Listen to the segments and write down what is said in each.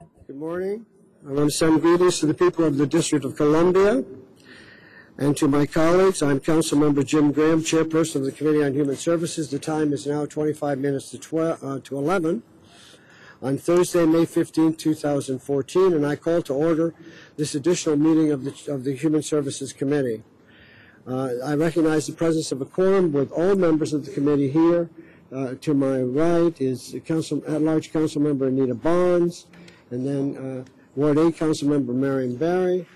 Good morning. I want to send greetings to the people of the District of Columbia and to my colleagues. I'm Councilmember Jim Graham, Chairperson of the Committee on Human Services. The time is now 25 minutes to 12, uh, to 11 on Thursday, May 15, 2014, and I call to order this additional meeting of the, of the Human Services Committee. Uh, I recognize the presence of a quorum with all members of the committee here. Uh, to my right is Council, at-large Council Member Anita Bonds, and then uh, Ward 8 Council Member Marion Barry,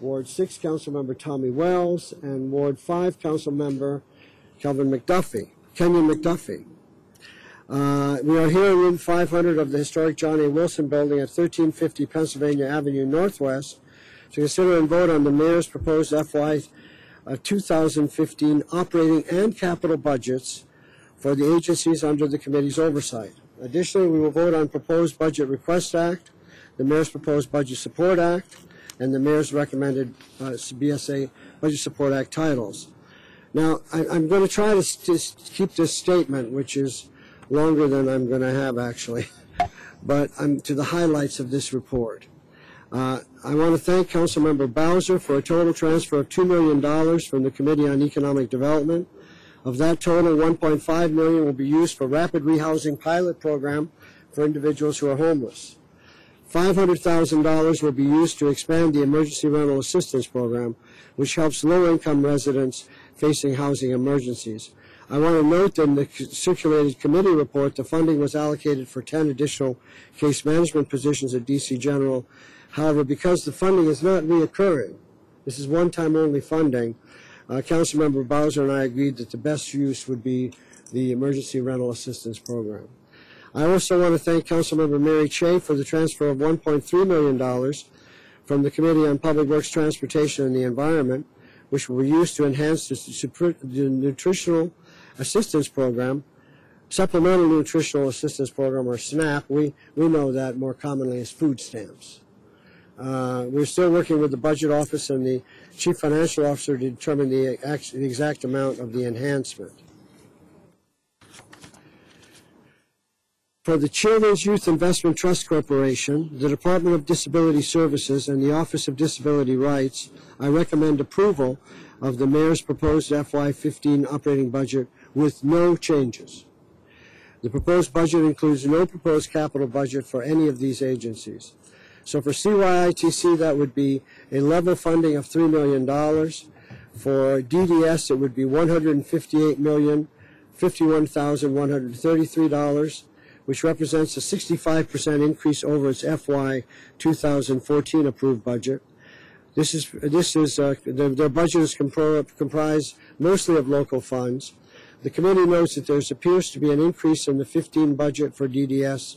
Ward 6 Council Member Tommy Wells, and Ward 5 Council Member Kelvin McDuffie, Kenyon McDuffie. Uh, we are here in room 500 of the historic John A. Wilson building at 1350 Pennsylvania Avenue Northwest to consider and vote on the mayor's proposed FY uh, 2015 operating and capital budgets for the agencies under the committee's oversight. Additionally, we will vote on proposed budget request act, the mayor's proposed budget support act, and the mayor's recommended uh, BSA budget support act titles. Now, I, am going to try to, to keep this statement, which is longer than I'm going to have actually, but I'm to the highlights of this report. Uh, I want to thank Councilmember Bowser for a total transfer of $2 million from the Committee on Economic Development. Of that total, 1.5 million will be used for rapid rehousing pilot program for individuals who are homeless. $500,000 will be used to expand the emergency rental assistance program, which helps low-income residents facing housing emergencies. I want to note that in the circulated committee report, the funding was allocated for 10 additional case management positions at DC General. However, because the funding is not reoccurring, this is one-time only funding, uh, Councilmember Bowser and I agreed that the best use would be the Emergency Rental Assistance Program. I also want to thank Councilmember Mary Cheh for the transfer of $1.3 million from the Committee on Public Works, Transportation, and the Environment, which will be used to enhance the, the Nutritional Assistance Program, Supplemental Nutritional Assistance Program, or SNAP. We, we know that more commonly as food stamps. Uh, we're still working with the Budget Office and the Chief Financial Officer to determine the, the exact amount of the enhancement. For the Children's Youth Investment Trust Corporation, the Department of Disability Services, and the Office of Disability Rights, I recommend approval of the Mayor's proposed FY15 operating budget with no changes. The proposed budget includes no proposed capital budget for any of these agencies. So for CYITC, that would be a level funding of $3 million. For DDS, it would be $158,051,133, which represents a 65% increase over its FY 2014 approved budget. This is, this is uh, their, their budget is comprised mostly of local funds. The committee notes that there appears to be an increase in the 15 budget for DDS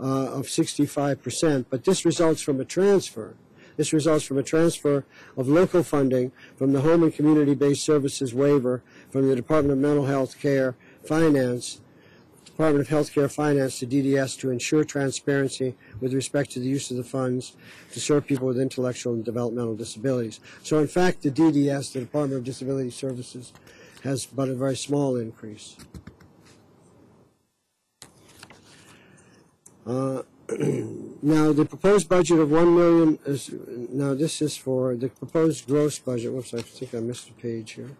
uh, of 65%, but this results from a transfer. This results from a transfer of local funding from the Home and Community-Based Services waiver from the Department of Mental Health Care Finance, Department of Health Care Finance to DDS to ensure transparency with respect to the use of the funds to serve people with intellectual and developmental disabilities. So in fact, the DDS, the Department of Disability Services, has but a very small increase. Uh, now, the proposed budget of one million is now. This is for the proposed gross budget. Whoops, I think I missed a page here.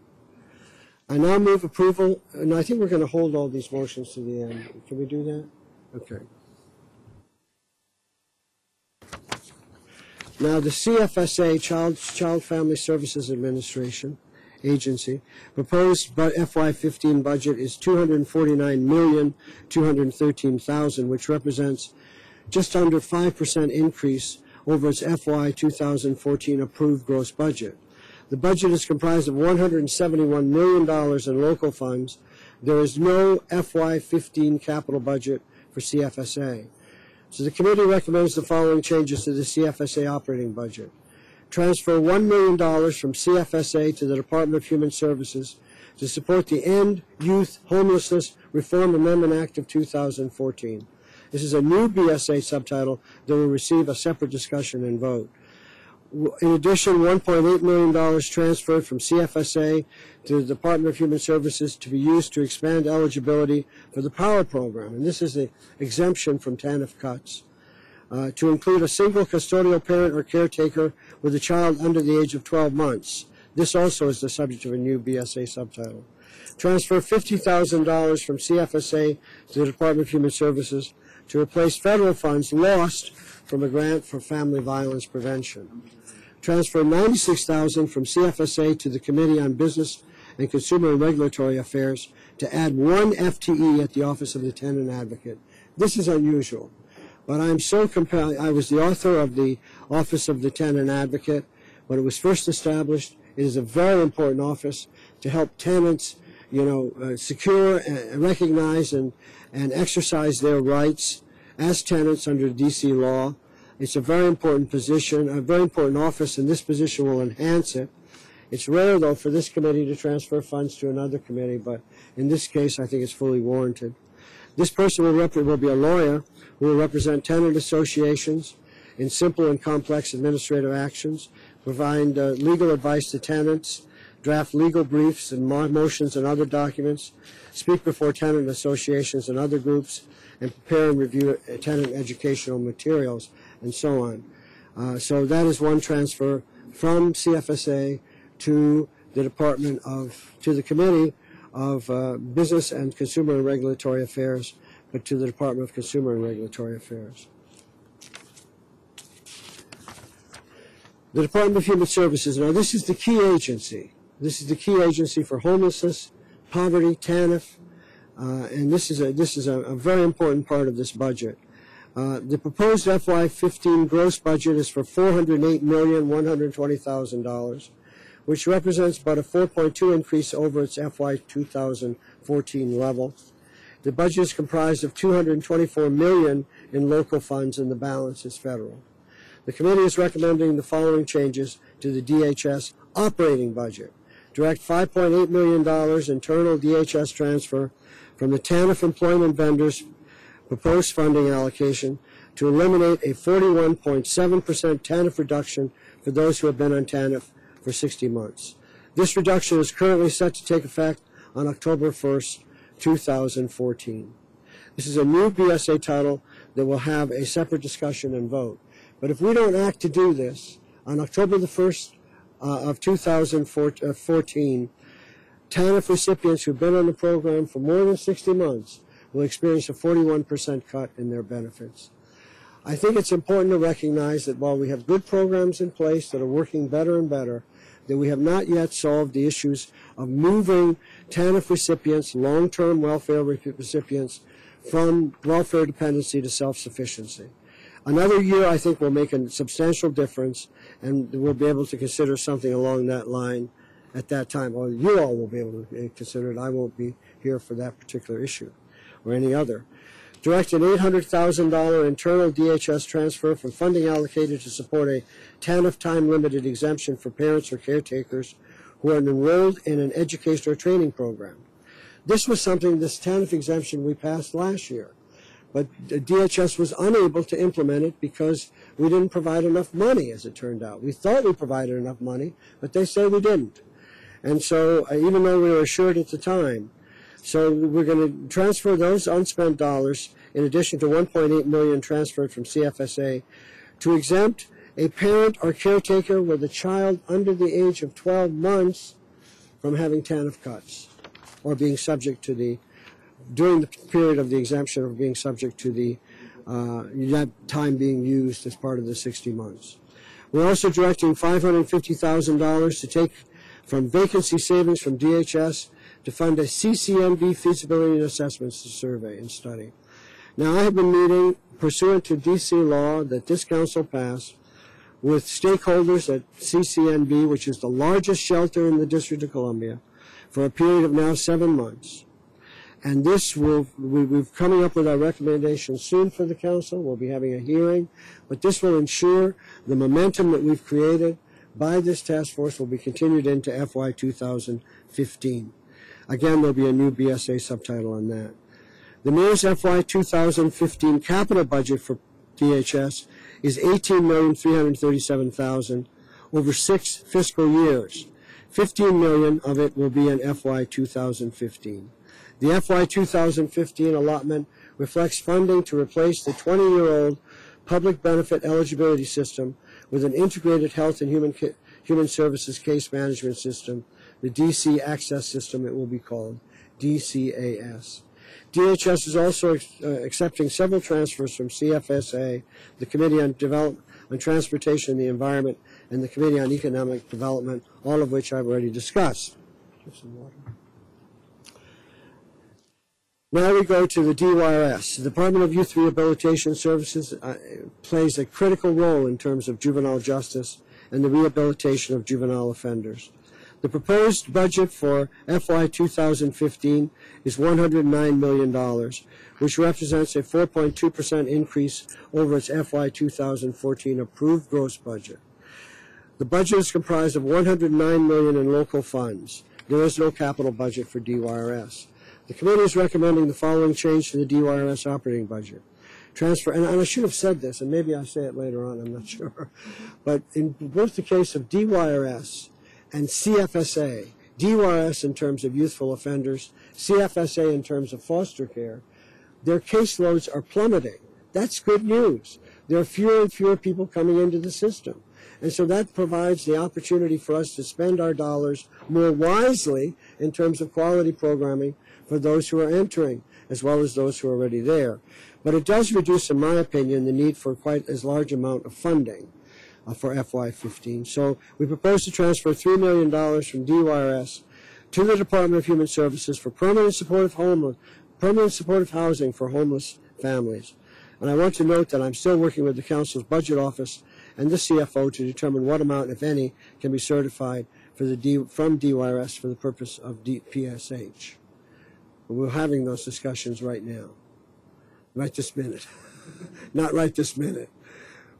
I now move approval, and I think we're going to hold all these motions to the end. Can we do that? Okay. Now, the CFSA, Child, Child Family Services Administration Agency, proposed FY15 budget is 249,213,000, which represents just under 5% increase over its FY 2014 approved gross budget. The budget is comprised of $171 million in local funds. There is no FY15 capital budget for CFSA. So the committee recommends the following changes to the CFSA operating budget. Transfer $1 million from CFSA to the Department of Human Services to support the End Youth Homelessness Reform Amendment Act of 2014. This is a new BSA subtitle that will receive a separate discussion and vote. In addition, $1.8 million transferred from CFSA to the Department of Human Services to be used to expand eligibility for the POWER program. And this is an exemption from TANF cuts. Uh, to include a single custodial parent or caretaker with a child under the age of 12 months. This also is the subject of a new BSA subtitle. Transfer $50,000 from CFSA to the Department of Human Services to replace federal funds lost from a grant for family violence prevention. Transfer 96,000 from CFSA to the Committee on Business and Consumer and Regulatory Affairs to add one FTE at the Office of the Tenant Advocate. This is unusual, but I'm so compelled. I was the author of the Office of the Tenant Advocate when it was first established. It is a very important office to help tenants, you know, uh, secure and recognize and, and exercise their rights as tenants under DC law. It's a very important position, a very important office, and this position will enhance it. It's rare, though, for this committee to transfer funds to another committee, but in this case, I think it's fully warranted. This person will, will be a lawyer who will represent tenant associations in simple and complex administrative actions, provide uh, legal advice to tenants, draft legal briefs and mo- motions and other documents, speak before tenant associations and other groups, and prepare and review uh, tenant educational materials, and so on. Uh, so that is one transfer from CFSA to the Department of, to the Committee of uh, Business and Consumer and Regulatory Affairs, but to the Department of Consumer and Regulatory Affairs. The Department of Human Services, now this is the key agency. This is the key agency for homelessness, poverty, TANF, uh, and this is a this is a, a very important part of this budget. Uh, the proposed FY15 gross budget is for $408,120,000, which represents about a 4.2 increase over its FY 2014 level. The budget is comprised of 224 million in local funds, and the balance is federal. The committee is recommending the following changes to the DHS operating budget. Direct $5.8 million internal DHS transfer from the TANF employment vendors proposed funding allocation to eliminate a 41.7% TANF reduction for those who have been on TANF for 60 months. This reduction is currently set to take effect on October 1st, 2014. This is a new BSA title that will have a separate discussion and vote. But if we don't act to do this, on October the 1st uh, of 2014, TANF recipients who've been on the program for more than 60 months will experience a 41% cut in their benefits. I think it's important to recognize that while we have good programs in place that are working better and better, that we have not yet solved the issues of moving TANF recipients, long-term welfare recipients, from welfare dependency to self-sufficiency. Another year, I think, will make a substantial difference, and we'll be able to consider something along that line at that time. Or you all will be able to eh, consider it. I won't be here for that particular issue or any other. Direct an $800,000 internal DHS transfer from funding allocated to support a TANF time limited exemption for parents or caretakers who are enrolled in an education or training program. This was something, this TANF exemption we passed last year. But DHS was unable to implement it because we didn't provide enough money, as it turned out. We thought we provided enough money, but they say we didn't. And so, uh, even though we were assured at the time, so we're going to transfer those unspent dollars, in addition to 1.8 million transferred from CFSA, to exempt a parent or caretaker with a child under the age of 12 months from having TANF cuts or being subject to the, during the period of the exemption, or being subject to the, uh, that time being used as part of the 60 months. We're also directing $550,000 to take from vacancy savings from DHS to fund a CCNV feasibility and assessments survey and study. Now, I have been meeting pursuant to DC law that this council passed with stakeholders at CCNV, which is the largest shelter in the District of Columbia, for a period of now seven months. And this will, we, we're coming up with our recommendations soon for the council. We'll be having a hearing, but this will ensure the momentum that we've created by this task force will be continued into FY 2015. Again, there'll be a new BSA subtitle on that. The mayor's FY 2015 capital budget for DHS is 18,337,000 over six fiscal years. 15 million of it will be in FY 2015. The FY 2015 allotment reflects funding to replace the 20-year-old public benefit eligibility system with an integrated health and human, human services case management system, the DC Access System, it will be called, DCAS. DHS is also uh, accepting several transfers from CFSA, the Committee on Develop, on Transportation and the Environment, and the Committee on Economic Development, all of which I've already discussed. Now we go to the DYRS. The Department of Youth Rehabilitation Services uh, plays a critical role in terms of juvenile justice and the rehabilitation of juvenile offenders. The proposed budget for FY 2015 is $109 million, which represents a 4.2% increase over its FY 2014 approved gross budget. The budget is comprised of 109 million in local funds. There is no capital budget for DYRS. The committee is recommending the following change to the DYRS operating budget. Transfer, and I should have said this, and maybe I'll say it later on, I'm not sure. But in both the case of DYRS and CFSA, DYRS in terms of youthful offenders, CFSA in terms of foster care, their caseloads are plummeting. That's good news. There are fewer and fewer people coming into the system. And so that provides the opportunity for us to spend our dollars more wisely in terms of quality programming for those who are entering as well as those who are already there. But it does reduce, in my opinion, the need for quite as large amount of funding Uh, for FY15. So we propose to transfer $3 million from DYRS to the Department of Human Services for permanent supportive homeless, permanent supportive housing for homeless families. And I want to note that I'm still working with the Council's Budget Office and the CFO to determine what amount, if any, can be certified for the D, from DYRS for the purpose of DPSH. But we're having those discussions right now, right this minute, not right this minute.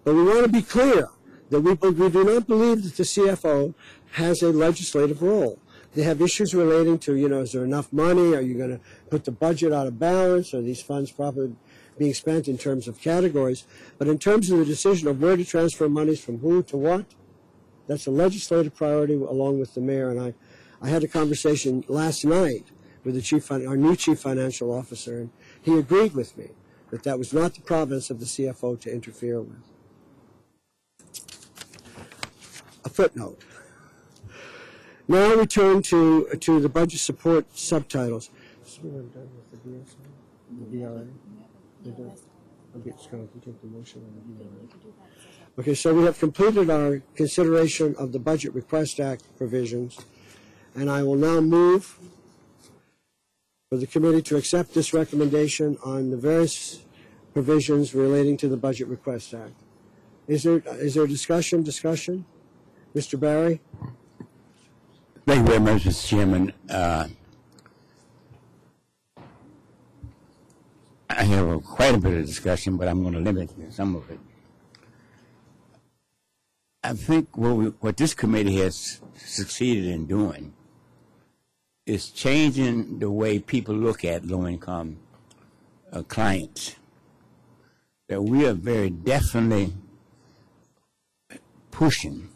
But we want to be clear that we, we do not believe that the CFO has a legislative role. They have issues relating to, you know, is there enough money? Are you going to put the budget out of balance? Are these funds properly being spent in terms of categories? But in terms of the decision of where to transfer monies from who to what, that's a legislative priority along with the mayor. And I, I had a conversation last night with the chief, our new chief financial officer, and he agreed with me that that was not the province of the CFO to interfere with. A footnote. Now we turn to to the budget support subtitles. Okay, Scott, you take the the DRA. Okay, so we have completed our consideration of the Budget Request Act provisions, and I will now move for the committee to accept this recommendation on the various provisions relating to the Budget Request Act. Is there, is there discussion, discussion? Mr. Barry? Thank you very much, Mr. Chairman. Uh, I have a, quite a bit of discussion, but I'm going to limit some of it. I think what, we, what this committee has succeeded in doing is changing the way people look at low-income uh, clients. That we are very definitely pushing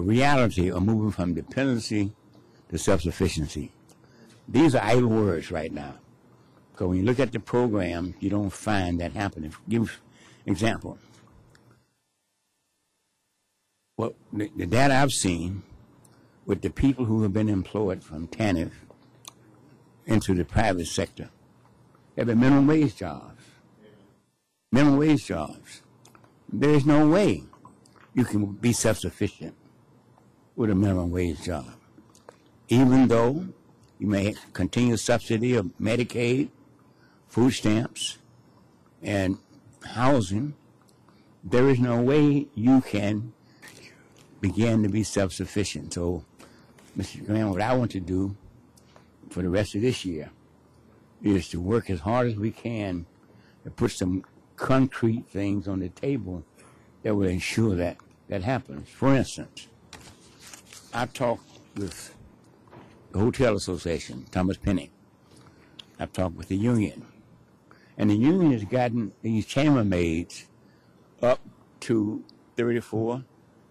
reality of moving from dependency to self-sufficiency. These are idle words right now. Because when you look at the program, you don't find that happening. Give example. Well, the, the data I've seen with the people who have been employed from TANF into the private sector, they've been minimum wage jobs. Minimum wage jobs. There is no way you can be self-sufficient with a minimum wage job. Even though you may continue subsidy of Medicaid, food stamps, and housing, there is no way you can begin to be self-sufficient. So, Mr. Graham, what I want to do for the rest of this year is to work as hard as we can to put some concrete things on the table that will ensure that that happens. For instance, I talked with the Hotel Association, Thomas Penny. I've talked with the union. And the union has gotten these chambermaids up to thirty-four,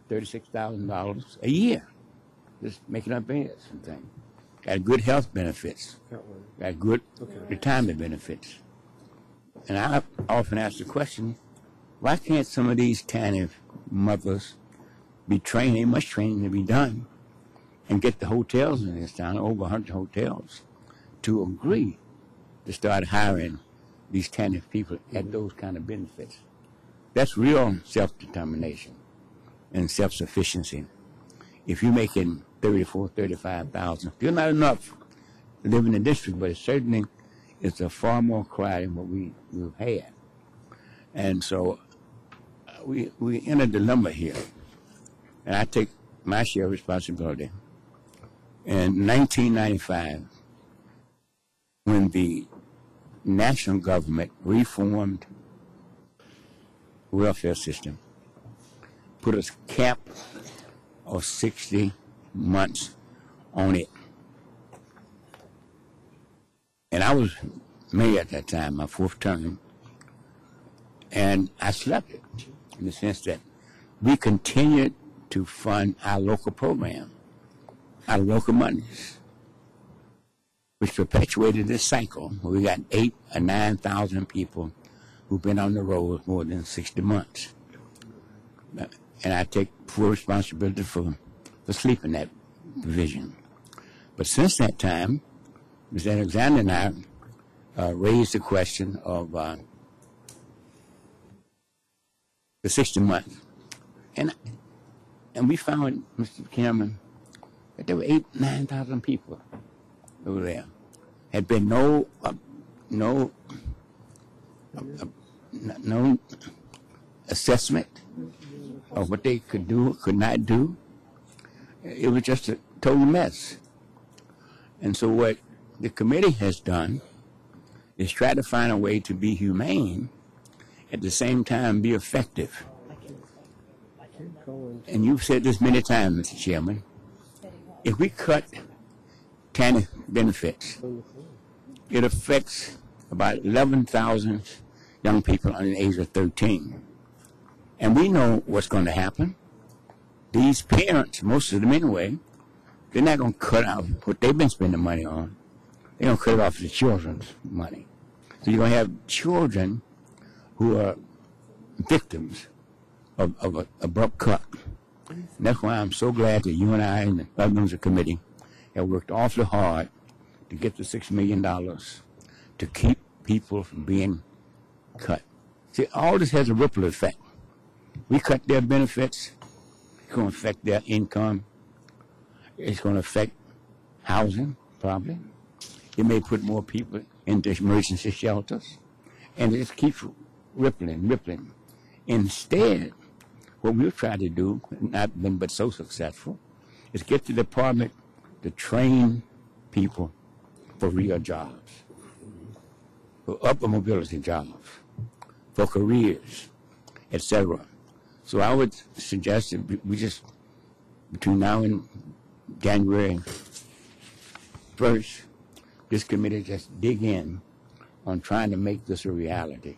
thirty-six thousand dollars a year, just making up beds and things. Got good health benefits, got good retirement benefits. And I often ask the question, Why can't some of these TANF mothers be trained? Must training to be done and get the hotels in this town, over 100 hotels, to agree to start hiring these TANF people at those kind of benefits. That's real self-determination and self-sufficiency. If you're making 34, 35,000, still not enough to live in the district, but it certainly is a far more crowd than what we, we've had. And so uh, we, we in a dilemma here. And I take my share of responsibility. In 1995, when the national government reformed welfare system, put a cap of 60 months on it. And I was mayor at that time, my fourth term, and I slept it in the sense that we continued to fund our local program, our local monies, which perpetuated this cycle we got eight or nine thousand people who've been on the road more than 60 months. And I take full responsibility for, for sleeping that provision. But since that time, Mr. Alexander and I uh, raised the question of uh, the 60 months. And, and we found, Mr. Cameron, that there were eight, 9,000 people over there. Had been no, uh, no, uh, uh, no assessment of what they could do, could not do. It was just a total mess. And so what the committee has done is try to find a way to be humane at the same time be effective. And you've said this many times, Mr. Chairman. If we cut TANF benefits, it affects about 11,000 young people under the age of 13. And we know what's going to happen. These parents, most of them anyway, they're not going to cut out what they've been spending money on. They're going to cut it off the children's money. So you're going to have children who are victims of, of an abrupt cut. And that's why I'm so glad that you and I and the members of the committee have worked awfully hard to get the $6 million to keep people from being cut. See, all this has a ripple effect. We cut their benefits, it's going to affect their income. It's going to affect housing, probably. It may put more people into emergency shelters. And it just keeps rippling, rippling. Instead, what we've tried to do, not been but so successful, is get the department to train people for real jobs, for upper mobility jobs, for careers, etc. So I would suggest that we just, between now and January 1st, this committee just dig in on trying to make this a reality.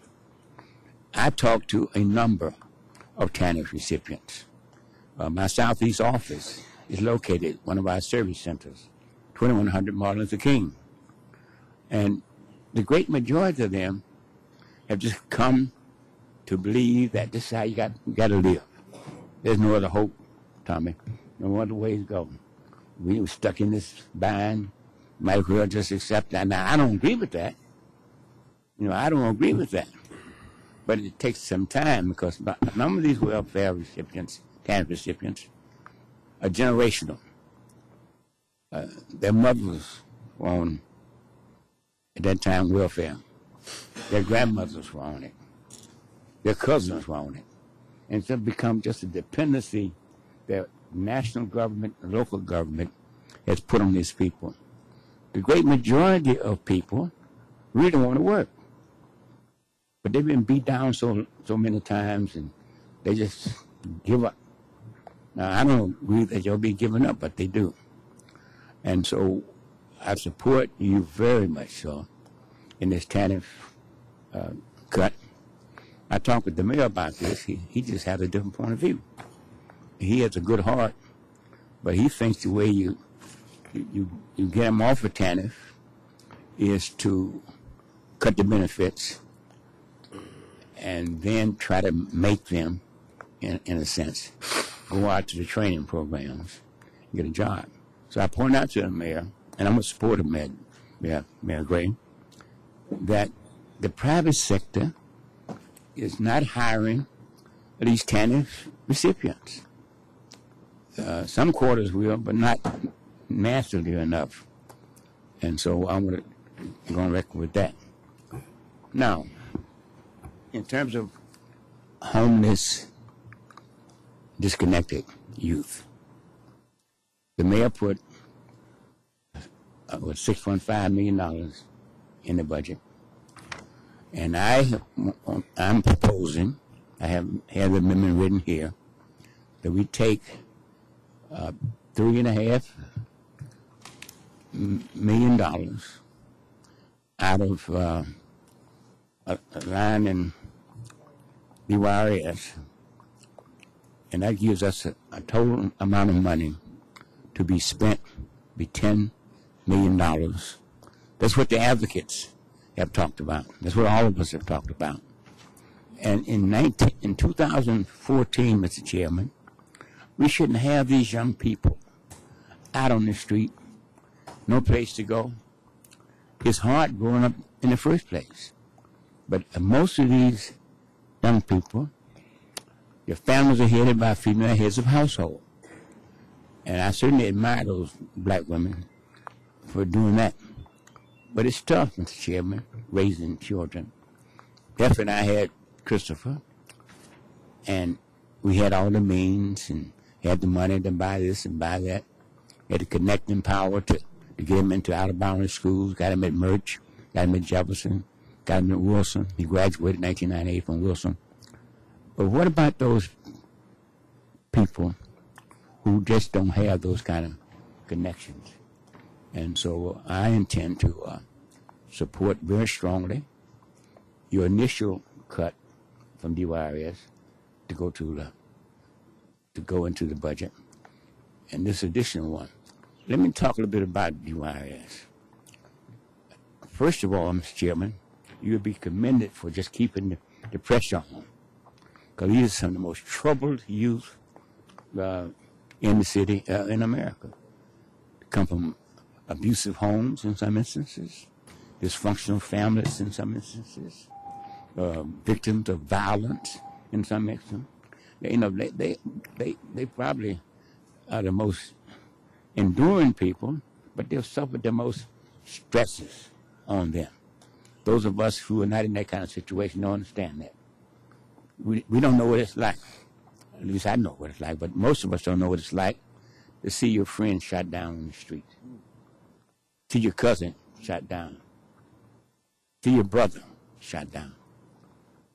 I talked to a number of TANF recipients. Uh, my Southeast office is located at one of our service centers, 2100 Martin Luther King. And the great majority of them have just come to believe that this is how you got, you got to live. There's no other hope, Tommy. No other way to go. We were stuck in this bind. Might as well just accept that. Now, I don't agree with that. You know, I don't agree with that. But it takes some time because number of these welfare recipients, TANF recipients, are generational. Uh, their mothers were on, at that time, welfare. Their grandmothers were on it. Their cousins were on it. And it's become just a dependency that national government local government has put on these people. The great majority of people really want to work. But they've been beat down so so many times and they just give up. Now I don't agree that you'll be giving up, but they do. And so I support you very much so in this TANF uh, cut. I talked with the mayor about this. He, he just has a different point of view. He has a good heart, but he thinks the way you you, you get him off of TANF is to cut the benefits and then try to make them, in, in a sense, go out to the training programs, and get a job. So I point out to the mayor, and I'm a supporter of Mayor, Mayor, Mayor Gray, that the private sector is not hiring these TANF recipients. Uh, some quarters will, but not massively enough. And so I'm going to go on record with that. Now, in terms of homeless, disconnected youth, the mayor put uh, what six point five million dollars in the budget, and I I'm proposing I have have the amendment written here that we take uh, three and a half million dollars out of uh, a, line in DYRS, and that gives us a, a total amount of money to be spent, be ten million dollars. That's what the advocates have talked about. That's what all of us have talked about. And in 19, in 2014, Mr. Chairman, we shouldn't have these young people out on the street, no place to go. It's hard growing up in the first place. But most of these young people, your families are headed by female heads of household. And I certainly admire those black women for doing that. But it's tough, Mr. Chairman, raising children. Jeff and I had Christopher, and we had all the means and had the money to buy this and buy that. Had the connecting power to, to get him into out of boundary schools, got him at Murch, got him at Jefferson, at Wilson. He graduated in 1998 from Wilson. But what about those people who just don't have those kind of connections? And so I intend to uh, support very strongly your initial cut from DYRS to go to the to go into the budget, and this additional one. Let me talk a little bit about DYRS. First of all, Mr. Chairman, you would be commended for just keeping the, the pressure on, because these are some of the most troubled youth uh, in the city uh, in America. Come from abusive homes in some instances, dysfunctional families in some instances, uh, victims of violence in some instances. You know, they, they, they, they probably are the most enduring people, but they've suffered the most stresses on them. Those of us who are not in that kind of situation don't understand that. We, we don't know what it's like. At least I know what it's like, but most of us don't know what it's like to see your friend shot down in the street, to your cousin shot down, to your brother shot down.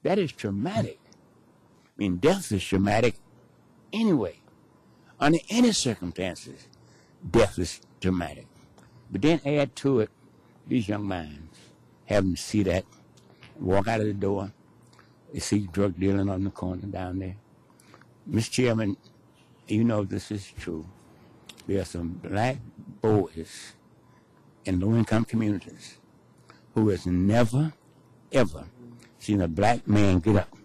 That is traumatic. I mean, death is traumatic anyway. Under any circumstances, death is traumatic. But then add to it these young minds having to see that, walk out of the door, they see drug dealing on the corner down there. Mr. Chairman, you know this is true. There are some black boys in low income communities who has never, ever seen a black man get up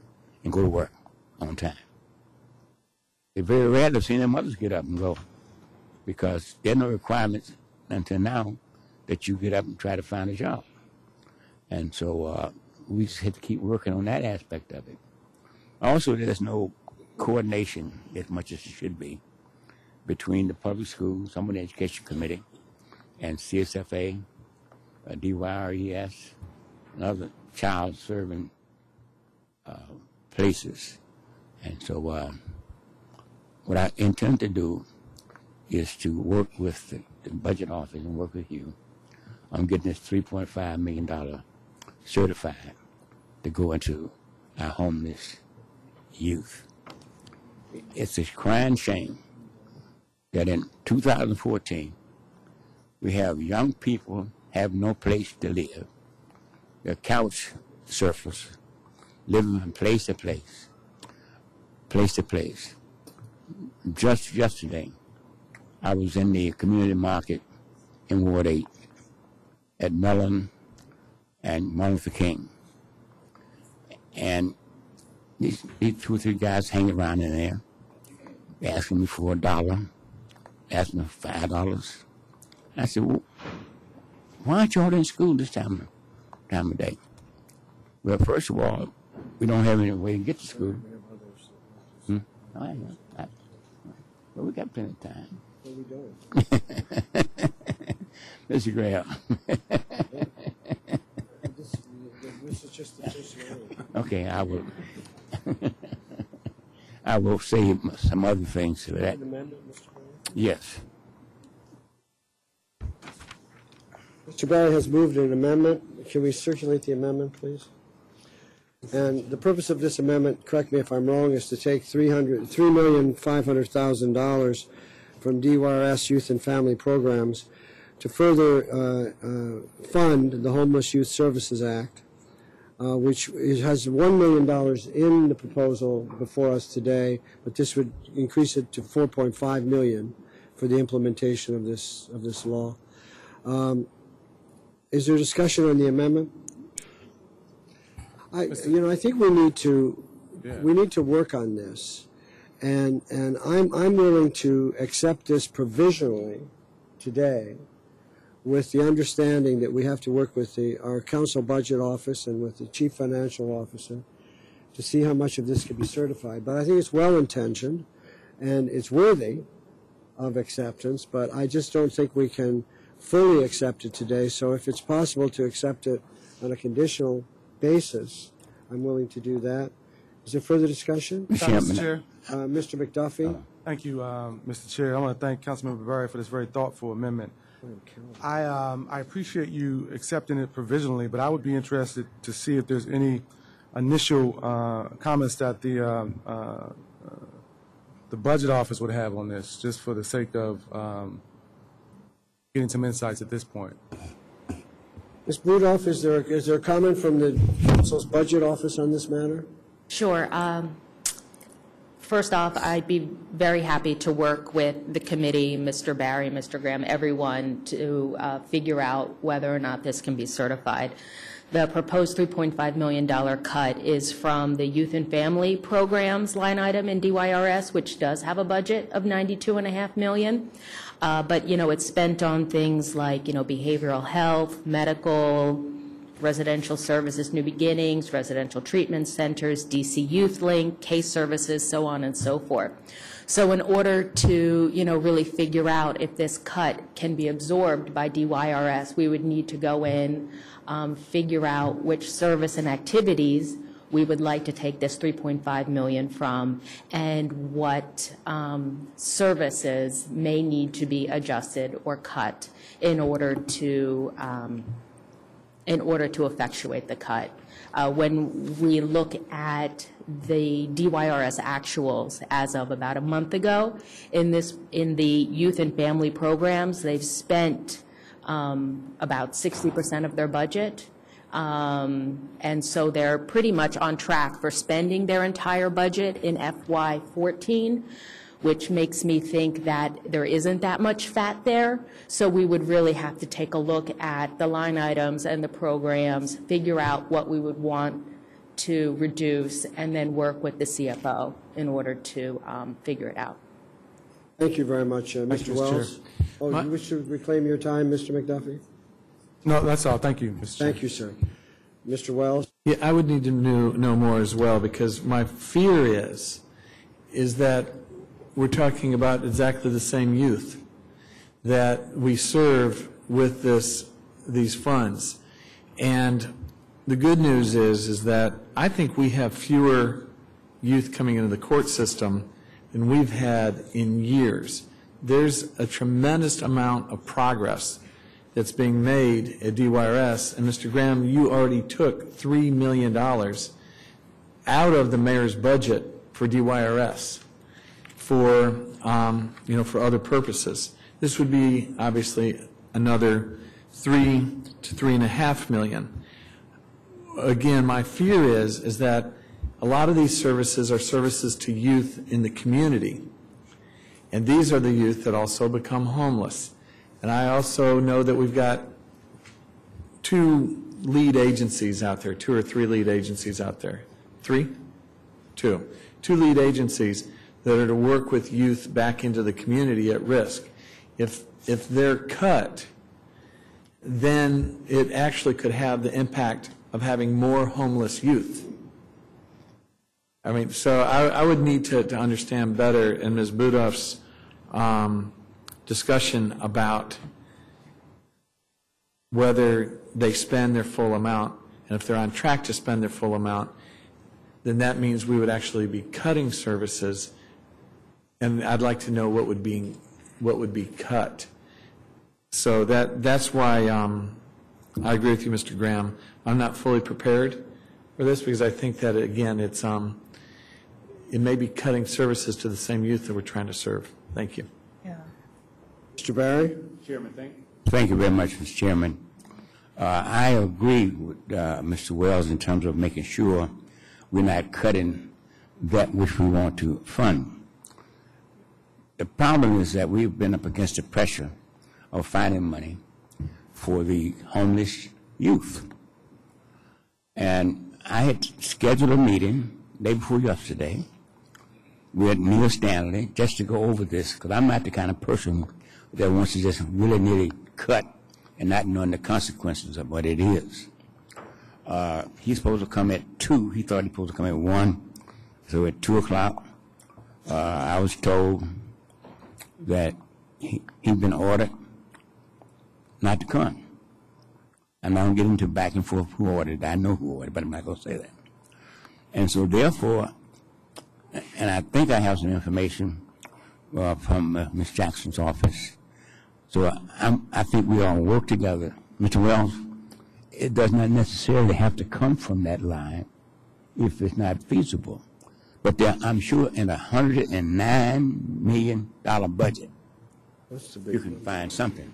and go to work on time. They very rarely have seen their mothers get up and go because there are no requirements until now that you get up and try to find a job. And so uh, we just have to keep working on that aspect of it. Also, there's no coordination as much as it should be between the public schools, some of the education committee, and CSFA, uh, DYRES, and other child serving uh, places. And so, uh, what I intend to do is to work with the, the budget office and work with you on getting this $3.5 million certified to go into our homeless youth. It's a crying shame that in 2014 we have young people have no place to live. They're couch surfers, living from place to place, place to place. Just yesterday, I was in the community market in Ward 8 at Mellon and Martin Luther King. And these, these two or three guys hanging around in there, asking me for a dollar, asking for five dollars. I said, well, why aren't y'all in school this time, time of day? Well, first of all, we don't have any way to get to school. Hmm? I know. I, but we got plenty of time. What are we doing? Mr. Graham. This, this is just the first one. okay, I will. I will say some other things to that. An amendment, Mr. Barry? Yes. Mr. Barry has moved an amendment. Can we circulate the amendment, please? And the purpose of this amendment, correct me if I'm wrong, is to take three hundred, three million five hundred thousand dollars from DYRS Youth and Family Programs to further uh, uh, fund the Homeless Youth Services Act, uh, which is, has one million dollars in the proposal before us today, but this would increase it to four point five million for the implementation of this of this law. Is there discussion on the amendment? I, you know, I think we need to, we need to work on this. And, and I'm, I'm willing to accept this provisionally today with the understanding that we have to work with the, our council budget office and with the chief financial officer to see how much of this can be certified. But I think it's well-intentioned and it's worthy of acceptance, but I just don't think we can fully accept it today. So if it's possible to accept it on a conditional basis, I'm willing to do that. Is there further discussion? Mr. Chairman, Mr. Chair. Uh, Mr. McDuffie? Thank you, um, Mr. Chair. I want to thank Councilmember Barry for this very thoughtful amendment. I, um, I appreciate you accepting it provisionally, but I would be interested to see if there's any initial uh, comments that the, um, uh, uh, the Budget Office would have on this, just for the sake of um, getting some insights at this point. Ms. Budoff, is there, is there a comment from the council's budget office on this matter? Sure. Um, First off, I'd be very happy to work with the committee, Mr. Barry, Mr. Graham, everyone, to uh, figure out whether or not this can be certified. The proposed $3.5 million cut is from the Youth and Family Programs line item in DYRS, which does have a budget of 92.5 million. Uh, But, you know, it's spent on things like, you know, behavioral health, medical, residential services, New Beginnings, residential treatment centers, DC Youth Link, case services, so on and so forth. So in order to, you know, really figure out if this cut can be absorbed by DYRS, we would need to go in, um, figure out which service and activities we would like to take this 3.5 million from, and what um, services may need to be adjusted or cut in order to um, in order to effectuate the cut. Uh, When we look at the DYRS actuals as of about a month ago, in this, in the youth and family programs, they've spent um, about 60% of their budget. Um, And so they're pretty much on track for spending their entire budget in FY '14 which makes me think that there isn't that much fat there. So we would really have to take a look at the line items and the programs, figure out what we would want to reduce, and then work with the CFO in order to um, figure it out. Thank you very much, uh, Mr. you, Mr. Wells. Chair. Oh, My- you wish to reclaim your time, Mr. McDuffie? No, that's all. Thank you, Mr. Chair. Thank you, sir. Mr. Wells? Yeah, I would need to know, know more as well, because my fear is, is that we're talking about exactly the same youth that we serve with this, these funds. And the good news is, is that I think we have fewer youth coming into the court system than we've had in years. There's a tremendous amount of progress that's being made at DYRS, and Mr. Graham, you already took $3 million out of the mayor's budget for DYRS for, um, you know, for other purposes. This would be obviously another three to three and a half million. Again, my fear is, is that a lot of these services are services to youth in the community. And these are the youth that also become homeless. And I also know that we've got two lead agencies out there, two or three lead agencies out there. Three? two, two lead agencies that are to work with youth back into the community at risk. If, if they're cut, then it actually could have the impact of having more homeless youth. I mean, so I, I would need to, to understand better in Ms. Budoff's um, discussion about whether they spend their full amount, and if they're on track to spend their full amount, then that means we would actually be cutting services, and I'd like to know what would be, what would be cut. So that, that's why um, I agree with you, Mr. Graham. I'm not fully prepared for this because I think that, again, it's, um, it may be cutting services to the same youth that we're trying to serve. Thank you. Yeah. Mr. Barry? Chairman, thank you very much, Mr. Chairman. Uh, I agree with uh, Mr. Wells in terms of making sure we're not cutting that which we want to fund. The problem is that we've been up against the pressure of finding money for the homeless youth. And I had scheduled a meeting day before yesterday with Neil Stanley just to go over this because I'm not the kind of person that wants to just really nilly cut and not knowing the consequences of what it is. Uh, he's supposed to come at two. He thought he was supposed to come at one. So at two o'clock, uh, I was told that he, he'd been ordered not to come. And I don't get into back and forth who ordered. I know who ordered, but I'm not going to say that. And so therefore, and I think I have some information uh, from uh, Ms. Jackson's office. So I, I think we all work together. Mr. Wells, it does not necessarily have to come from that line if it's not feasible. But there, I'm sure in a hundred and nine million dollar budget, you can find something.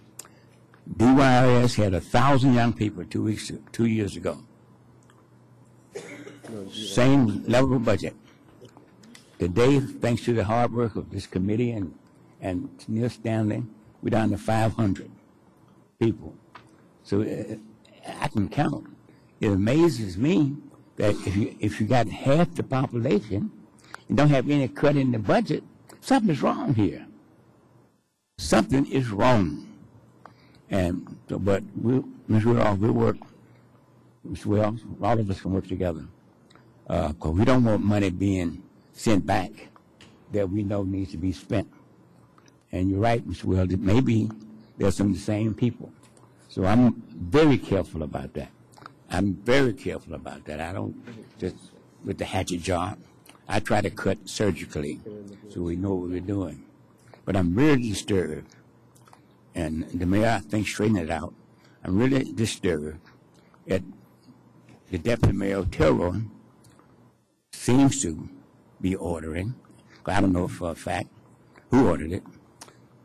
DYRS had a thousand young people two weeks, two years ago. Same level of budget. Today, thanks to the hard work of this committee and, and Neil Stanley, we're down to 500 people. So uh, I can count. It amazes me that if you, if you got half the population and don't have any cut in the budget, something's wrong here. Something is wrong. And, so, but we, Ms. Rudolph, we work, Mr. Wells, all of us can work together. Uh 'cause we don't want money being sent back that we know needs to be spent. And you're right, Mr. Wells, maybe there's some of the same people. So I'm very careful about that. I'm very careful about that. I don't just with the hatchet job. I try to cut surgically so we know what we're doing. But I'm really disturbed, and the mayor, I think, straightened it out. I'm really disturbed at the deputy mayor Terrell seems to be ordering. I don't know for a fact who ordered it,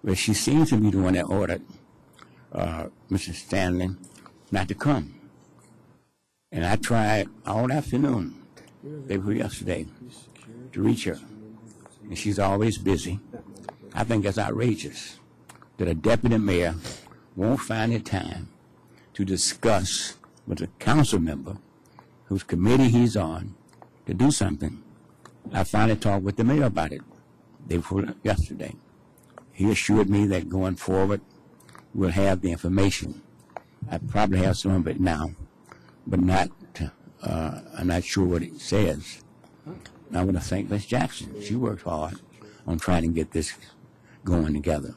but she seems to be the one that ordered uh, Mr. Stanley not to come. And I tried all afternoon, before yesterday, to reach her. And she's always busy. I think it's outrageous that a deputy mayor won't find the time to discuss with a council member whose committee he's on to do something. I finally talked with the mayor about it before yesterday. He assured me that going forward, we'll have the information. I probably have some of it now, but not, uh, I'm not sure what it says. I want to thank Ms. Jackson. She worked hard on trying to get this going together.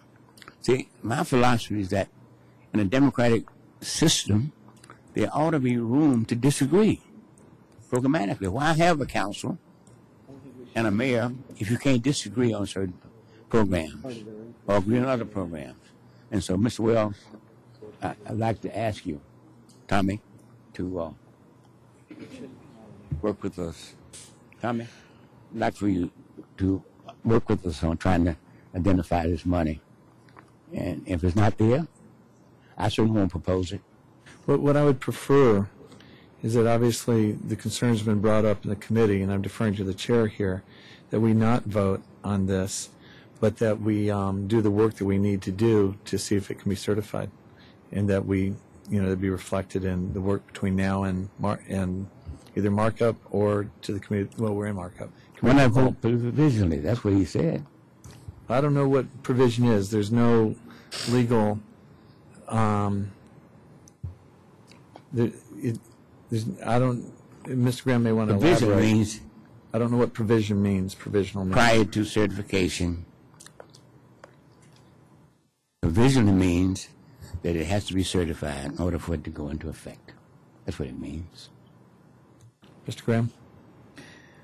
See, my philosophy is that in a democratic system, there ought to be room to disagree programmatically. Why have a council and a mayor if you can't disagree on certain programs or agree on other programs? And so, Mr. Wells, I, I'd like to ask you, Tommy, to uh, work with us. Tommy, I'd like for you to work with us on trying to identify this money. And if it's not there, I certainly won't propose it. What, what I would prefer is that obviously the concerns have been brought up in the committee, and I'm deferring to the chair here, that we not vote on this, but that we um, do the work that we need to do to see if it can be certified, and that we, you know, that be reflected in the work between now and mar- and either markup or to the committee. Well, we're in markup. When I vote provisionally, that's what he said. I don't know what provision is. There's no legal, um, there, it, there's, I don't, Mr. Graham may want to Provision elaborate. means I don't know what provision means, provisional means. prior to certification. Provisionally means that it has to be certified in order for it to go into effect. That's what it means. Mr. Graham?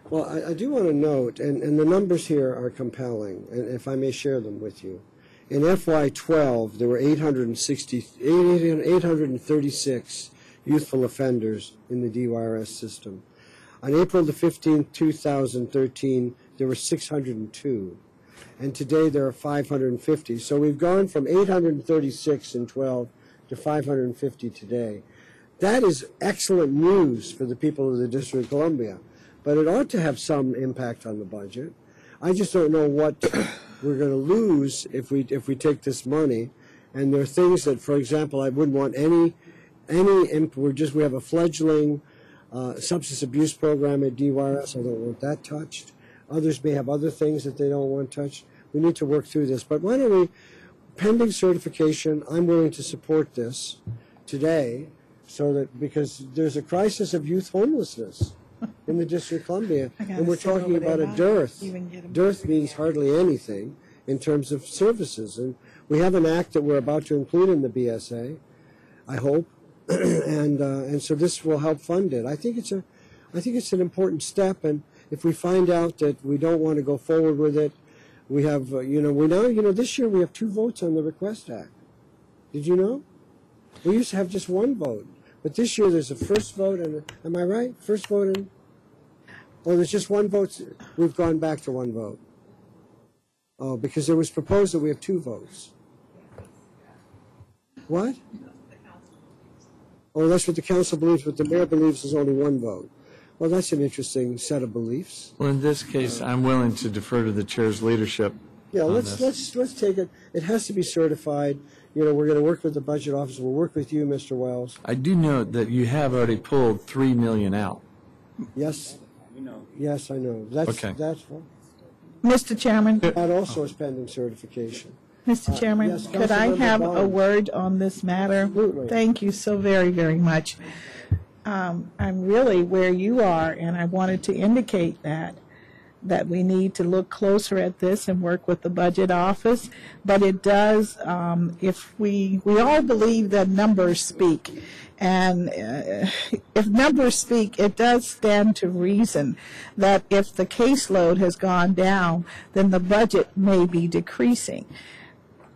Well, I, I do want to note, and, and the numbers here are compelling, and if I may share them with you. In FY12, there were 860, 836 youthful offenders in the DYRS system. On April the 15th, 2013, there were 602. And today there are 550. So we've gone from 836 in 12 to 550 today. That is excellent news for the people of the District of Columbia, but it ought to have some impact on the budget. I just don't know what we're going to lose if we if we take this money. And there are things that, for example, I wouldn't want any any. imp- We're just we have a fledgling uh, substance abuse program at DYRS. I don't want that touched. Others may have other things that they don't want touched. We need to work through this. But why don't we, pending certification, I'm willing to support this today so that because there's a crisis of youth homelessness in the District of Columbia, I gotta and we're sit over talking about a dearth. Even get 'em. Dearth means hardly anything in terms of services, and we have an act that we're about to include in the BSA. I hope, and uh, and so this will help fund it. I think it's a, I think it's an important step, and if we find out that we don't want to go forward with it, we have uh, you know we now you know this year we have two votes on the Request Act. Did you know? We used to have just one vote, but this year there's a first vote and a, am I right? First vote and oh, there's just one vote. We've gone back to one vote. Oh, because it was proposed that we have two votes. What? Oh, that's what the council believes, but the mayor believes there's only one vote. Well, that's an interesting set of beliefs. Well, in this case, I'm willing to defer to the chair's leadership. Yeah, on let's, this. let's, let's take it. It has to be certified. You know, we're going to work with the budget office. We'll work with you, Mr. Wells. I do note that you have already pulled 3 million out. Yes? Yes, I know. That's, Okay. that's, Mr. Chairman, that also is pending certification. Mr. Uh, Chairman, yes, could I Councilmember have a Bond. word on this matter? Absolutely. Thank you so very, very much. Um, I'm really where you are, and I wanted to indicate that, that we need to look closer at this and work with the budget office. But it does, um, if we, we all believe that numbers speak. And uh, if numbers speak, it does stand to reason that if the caseload has gone down, then the budget may be decreasing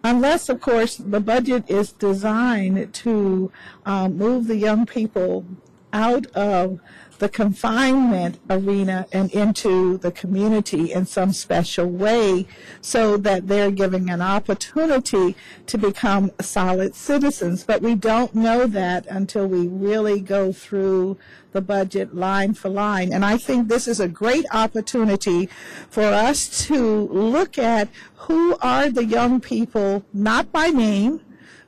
unless, of course, the budget is designed to um, move the young people out of the confinement arena and into the community in some special way so that they're given an opportunity to become solid citizens. But we don't know that until we really go through the budget line for line. And I think this is a great opportunity for us to look at who are the young people, not by name,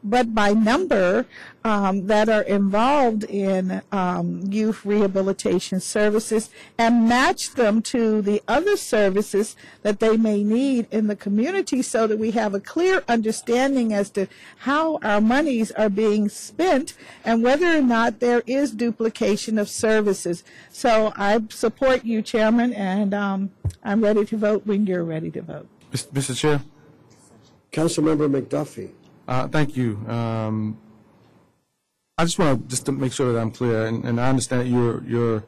but by number um, that are involved in um, youth rehabilitation services and match them to the other services that they may need in the community so that we have a clear understanding as to how our monies are being spent and whether or not there is duplication of services. So I support you, Chairman, and um, I'm ready to vote when you're ready to vote. Mis- Mr. Chair? Councilmember McDuffie. Uh, Thank you. Um, I just want to, just to make sure that I'm clear, and and I understand your, your,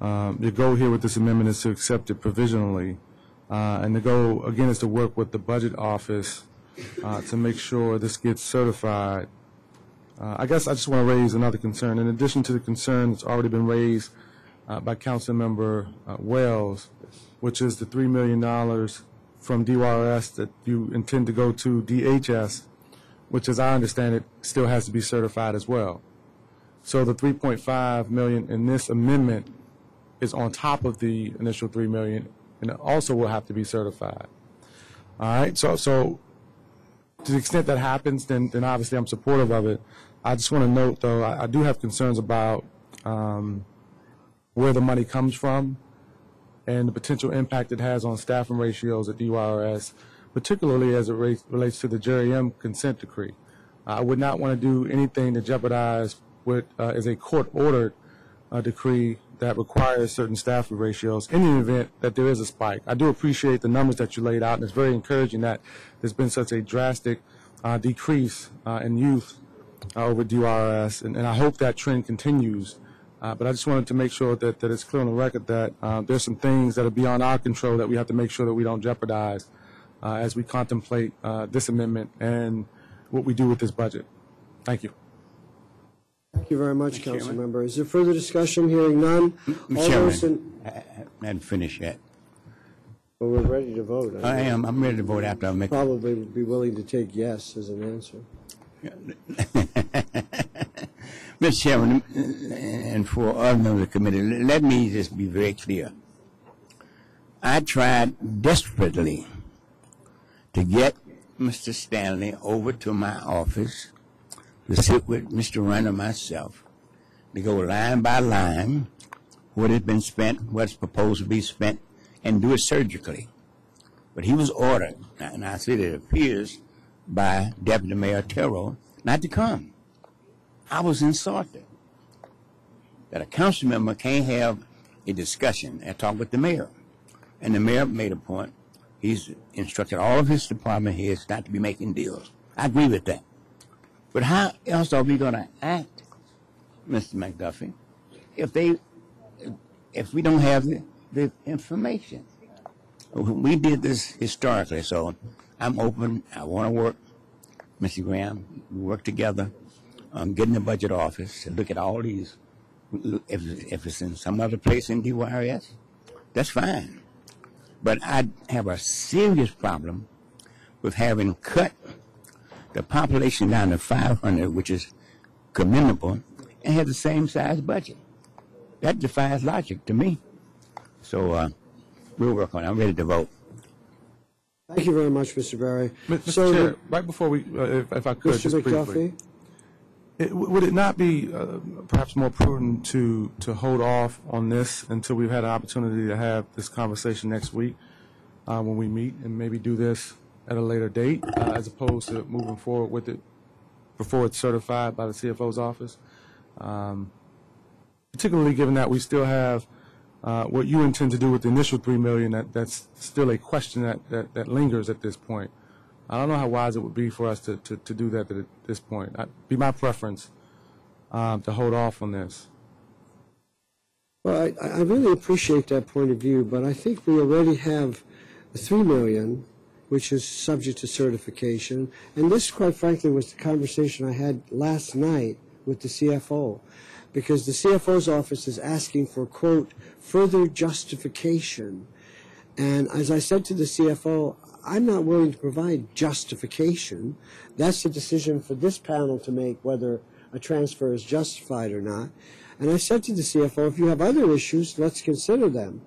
um, your goal here with this amendment is to accept it provisionally. Uh, And the goal, again, is to work with the Budget Office uh, to make sure this gets certified. Uh, I guess I just want to raise another concern. In addition to the concern that's already been raised uh, by Councilmember uh, Wells, which is the $3 million from DYRS that you intend to go to DHS, which as I understand it, still has to be certified as well. So the 3.5 million in this amendment is on top of the initial 3 million, and it also will have to be certified. All right, so, so to the extent that happens, then, then obviously I'm supportive of it. I just want to note, though, I, I do have concerns about um, where the money comes from. and the potential impact it has on staffing ratios at DYRS, particularly as it relates to the Jerry M. consent decree. I would not want to do anything to jeopardize what uh, is a court-ordered uh, decree that requires certain staffing ratios in the event that there is a spike. I do appreciate the numbers that you laid out, and it's very encouraging that there's been such a drastic uh, decrease in youth over DRS, and, I hope that trend continues. But I just wanted to make sure that, that it's clear on the record that there's some things that are beyond our control that we have to make sure that we don't jeopardize uh, as we contemplate uh, this amendment and what we do with this budget. Thank you. Thank you very much, council member. Is there further discussion? Hearing none. All those in, Chairman, I I haven't finished yet. well, we're ready to vote. I am, I'm ready to vote after I make, Probably would be willing to take yes as an answer. Mr. Chairman, and for other members of the committee, let me just be very clear. I tried desperately to get Mr. Stanley over to my office to sit with Mr. Run and myself, to go line by line, what has been spent, what's proposed to be spent, and do it surgically. But he was ordered, and I said it appears by Deputy Mayor Terrell, not to come. I was insulted that a council member can't have a discussion and talk with the mayor. And the mayor made a point. He's instructed all of his department heads not to be making deals. I agree with that. But how else are we going to act, Mr. McDuffie, if they, if we don't have the, the information? We did this historically, so I'm open. I want to work. Mr. Graham, we work together. Um, get in the budget office and look at all these. If, if it's in some other place in DYRS, that's fine. But I have a serious problem with having cut the population down to 500, which is commendable, and have the same size budget. That defies logic to me. So uh, we'll work on it. I'm ready to vote. Thank you very much, Mr. Barry. Mr. So, Chair, right before we, uh, if, if I could, Mr. just briefly. It, would it not be uh, perhaps more prudent to, to hold off on this until we've had an opportunity to have this conversation next week uh, when we meet and maybe do this at a later date uh, as opposed to moving forward with it before it's certified by the CFO's office? Um, particularly given that we still have uh, what you intend to do with the initial three million. That that's still a question that, that, that lingers at this point. I don't know how wise it would be for us to, to, to do that at this point. That'd be my preference um, to hold off on this. Well, I, I really appreciate that point of view, but I think we already have three million, which is subject to certification. And this, quite frankly, was the conversation I had last night with the CFO. Because the CFO's office is asking for, quote, further justification. And as I said to the CFO, I'm not willing to provide justification. That's a decision for this panel to make whether a transfer is justified or not. And I said to the CFO, if you have other issues, let's consider them.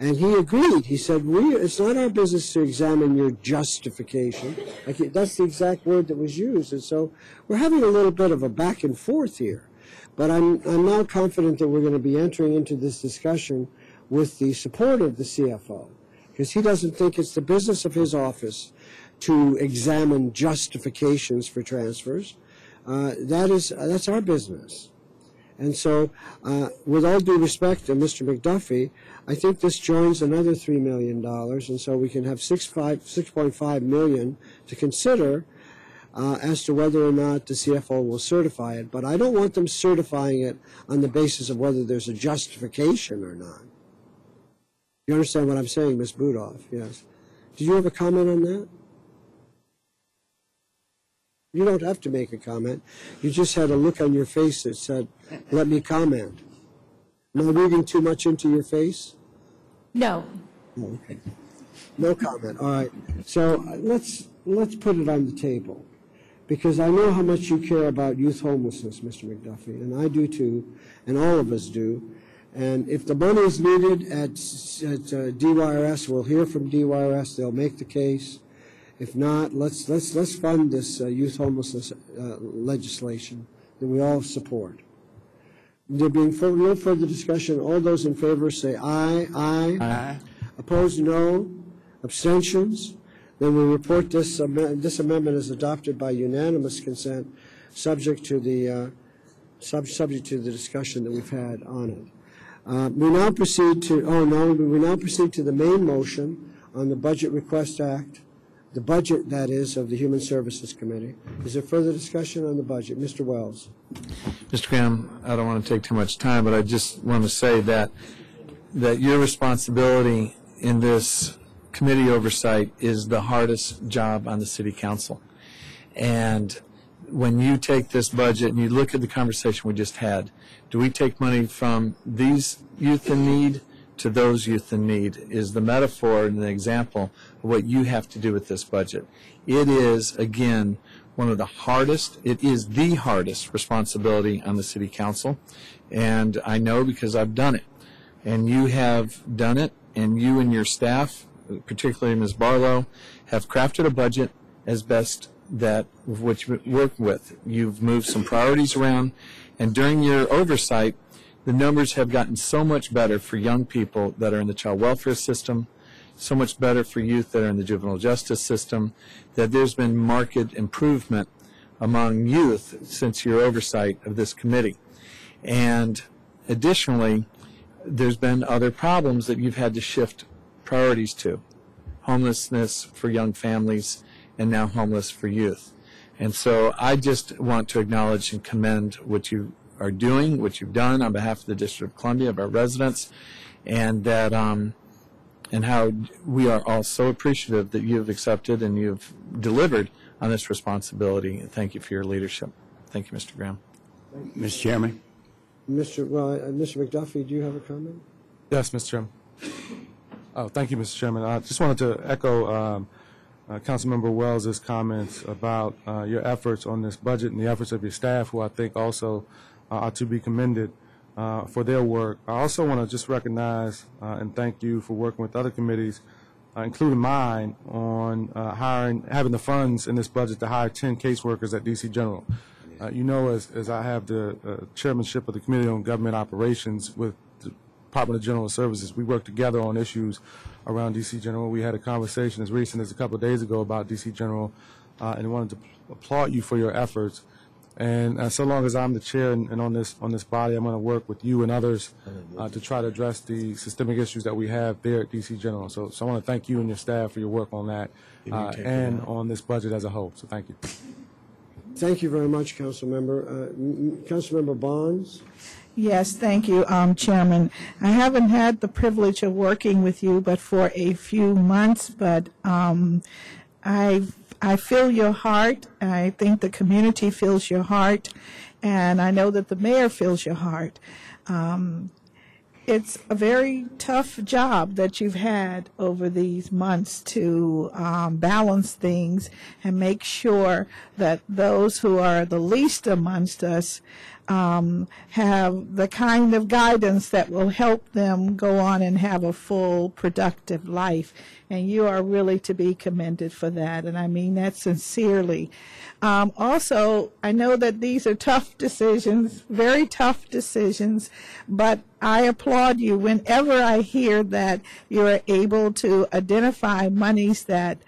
And he agreed. He said, we, it's not our business to examine your justification. Like, that's the exact word that was used. And so we're having a little bit of a back and forth here. But I'm, I'm now confident that we're going to be entering into this discussion with the support of the CFO because he doesn't think it's the business of his office to examine justifications for transfers. Uh, that is, uh, that's our business. And so, uh, with all due respect to Mr. McDuffie, I think this joins another $3 million, and so we can have six five, 6.5 million to consider uh, as to whether or not the CFO will certify it. But I don't want them certifying it on the basis of whether there's a justification or not. You understand what I'm saying, Ms. Budoff? Yes. Did you have a comment on that? You don't have to make a comment. You just had a look on your face that said, let me comment. Am I reading too much into your face? No. Oh, okay. No comment. All right. So let's let's put it on the table, because I know how much you care about youth homelessness, Mr. McDuffie, and I do too, and all of us do. And if the money is needed at, at uh, DYRS, we'll hear from DYRS. They'll make the case. If not, let's let's let's fund this uh, youth homelessness uh, legislation that we all support. There being no further discussion, all those in favor say aye. Aye. Aye. Opposed, no. Abstentions? Then we report this, amen- this amendment is adopted by unanimous consent, subject to the, uh, sub- subject to the discussion that we've had on it. Uh, We now proceed to, oh, no, we now proceed to the main motion on the Budget Request Act, the budget, that is, of the Human Services Committee. Is there further discussion on the budget? Mr. Wells? Mr. Graham, I don't want to take too much time, but I just want to say that, that your responsibility in this committee oversight is the hardest job on the city council. And when you take this budget and you look at the conversation we just had, do we take money from these youth in need to those youth in need is the metaphor and the example of what you have to do with this budget. It is, again, one of the hardest, it is the hardest responsibility on the city council. And I know because I've done it. And you have done it, and you and your staff, particularly Ms. Barlow, have crafted a budget as best that which you work with. You've moved some priorities around, and during your oversight, the numbers have gotten so much better for young people that are in the child welfare system, so much better for youth that are in the juvenile justice system, that there's been marked improvement among youth since your oversight of this committee. And additionally, there's been other problems that you've had to shift priorities to homelessness for young families, and now homeless for youth. And so I just want to acknowledge and commend what you are doing, what you've done on behalf of the District of Columbia, of our residents, and that um, and how we are all so appreciative that you have accepted and you've delivered on this responsibility. And thank you for your leadership. Thank you, Mr. Graham. Mr. Chairman, Mr. Well, uh, Mr. McDuffie, do you have a comment? Yes, Mr. Chairman. Oh, thank you, Mr. Chairman. I just wanted to echo um, uh, Councilmember Wells' comments about uh, your efforts on this budget and the efforts of your staff, who I think also uh, are to be commended uh, for their work. I also want to just recognize uh, and thank you for working with other committees, uh, including mine, on hiring, having the funds in this budget to hire 10 caseworkers at DC General. You know, as, as I have the chairmanship of the Committee on Government Operations with Department of General Services, we work together on issues around DC General. We had a conversation as recent as a couple of days ago about DC General, uh, and wanted to applaud you for your efforts. And uh, so long as I'm the chair and, and on this on this body, I'm going to work with you and others uh, to try to address the systemic issues that we have there at DC General. So, so I want to thank you and your staff for your work on that uh, and on this budget as a whole. So thank you. Thank you very much, Councilmember. Uh, m- m- Councilmember Bonds? Yes, thank you, um, Chairman. I haven't had the privilege of working with you but for a few months, but um, I I feel your heart. I think the community feels your heart, and I know that the mayor feels your heart. Um, it's a very tough job that you've had over these months to um, balance things and make sure that those who are the least amongst us um, have the kind of guidance that will help them go on and have a full, productive life. And you are really to be commended for that. And I mean that sincerely. Um, also, I know that these are tough decisions, very tough decisions, but I applaud you whenever I hear that you're able to identify monies that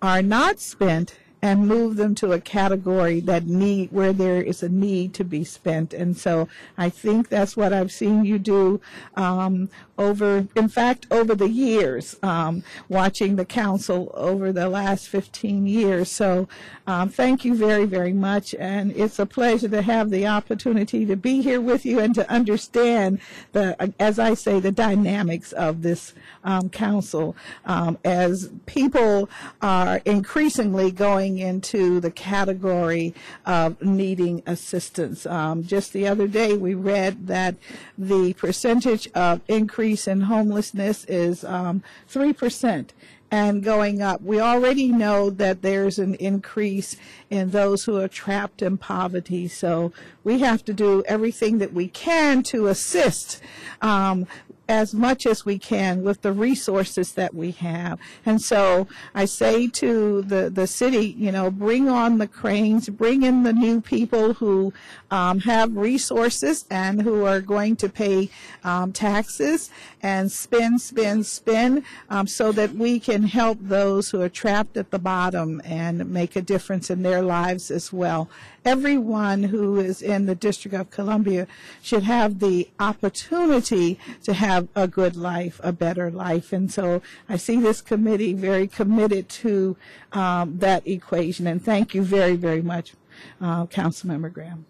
are not spent and move them to a category that need where there is a need to be spent. And so I think that's what I've seen you do um, over, in fact, over the years, um, watching the council over the last 15 years. So um, thank you very, very much. And it's a pleasure to have the opportunity to be here with you and to understand the, as I say, the dynamics of this um, council um, as people are increasingly going into the category of needing assistance. Um, just the other day, we read that the percentage of increase in homelessness is um, 3% and going up. We already know that there's an increase in those who are trapped in poverty. So we have to do everything that we can to assist um, as much as we can with the resources that we have. And so I say to the, the city, you know, bring on the cranes, bring in the new people who um, have resources and who are going to pay um, taxes and spend, spend, spend um, so that we can help those who are trapped at the bottom and make a difference in their lives as well. Everyone who is in the District of Columbia should have the opportunity to have a good life, a better life. And so I see this committee very committed to um, that equation. And thank you very, very much, uh, Councilmember Graham.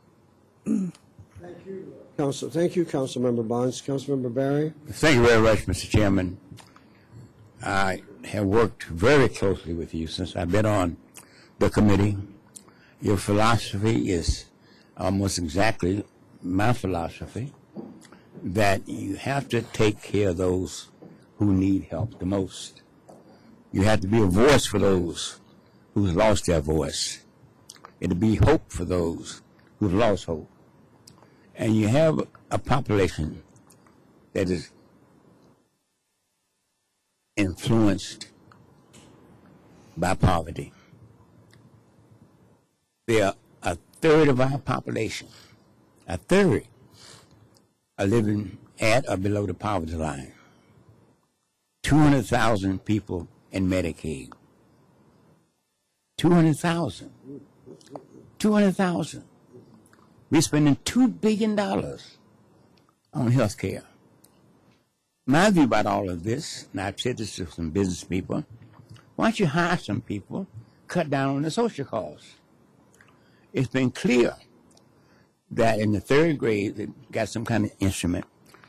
thank you. Council, thank you, Councilmember Bonds. Councilmember Barry? Thank you very much, Mr. Chairman. I have worked very closely with you since I've been on the committee. Your philosophy is almost exactly my philosophy that you have to take care of those who need help the most. You have to be a voice for those who've lost their voice, and to be hope for those who've lost hope. And you have a population that is influenced by poverty. They are a third of our population, a third, are living at or below the poverty line. 200,000 people in Medicaid. 200,000. 200,000. We're spending $2 billion on health care. My view about all of this, and I've said this to some business people, why don't you hire some people, cut down on the social costs? It's been clear that in the third grade, they got some kind of instrument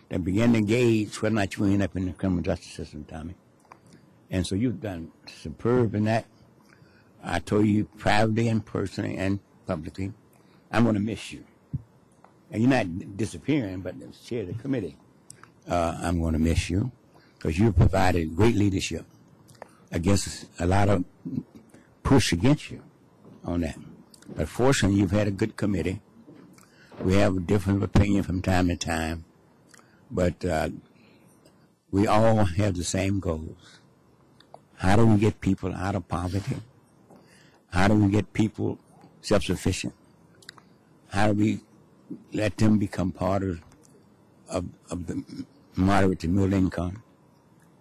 that began to gauge whether or not you end up in the criminal justice system, Tommy. And so you've done superb in that. I told you privately and personally and publicly, I'm going to miss you. And you're not disappearing, but as chair of the committee, uh, I'm going to miss you because you provided great leadership against a lot of push against you on that. But fortunately, you've had a good committee. We have a different opinion from time to time, but uh, we all have the same goals. How do we get people out of poverty? How do we get people self-sufficient? How do we let them become part of, of, of the moderate to middle income,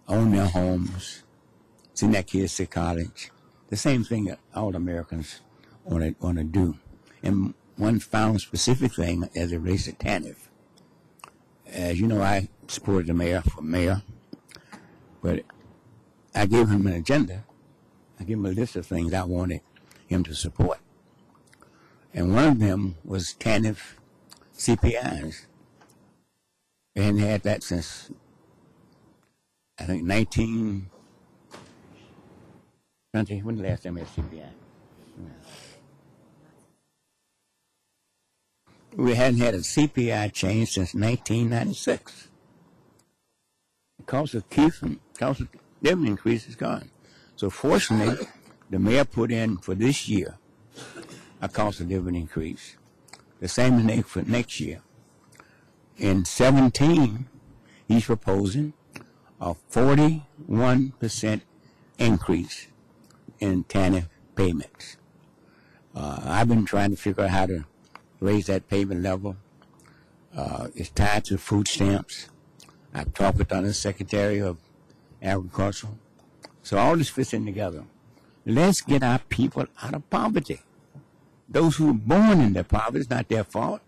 own their homes, send their kids to college? The same thing that all Americans want to want to do. And one final specific thing as it relates to TANF. As you know, I supported the mayor for mayor, but I gave him an agenda. I gave him a list of things I wanted him to support. And one of them was TANF CPIs. They hadn't had that since, I think, 19... Country, when the last time we had CPI? We hadn't had a CPI change since 1996. The cost of keep cost of living increase is gone. So fortunately, the mayor put in for this year a cost of living increase. The same thing for next year. In 17, he's proposing a 41% increase in TANF payments. Uh, I've been trying to figure out how to raise that payment level. Uh, it's tied to food stamps. I've talked with the Undersecretary of Agriculture. So all this fits in together. Let's get our people out of poverty. Those who are born in into poverty, it's not their fault.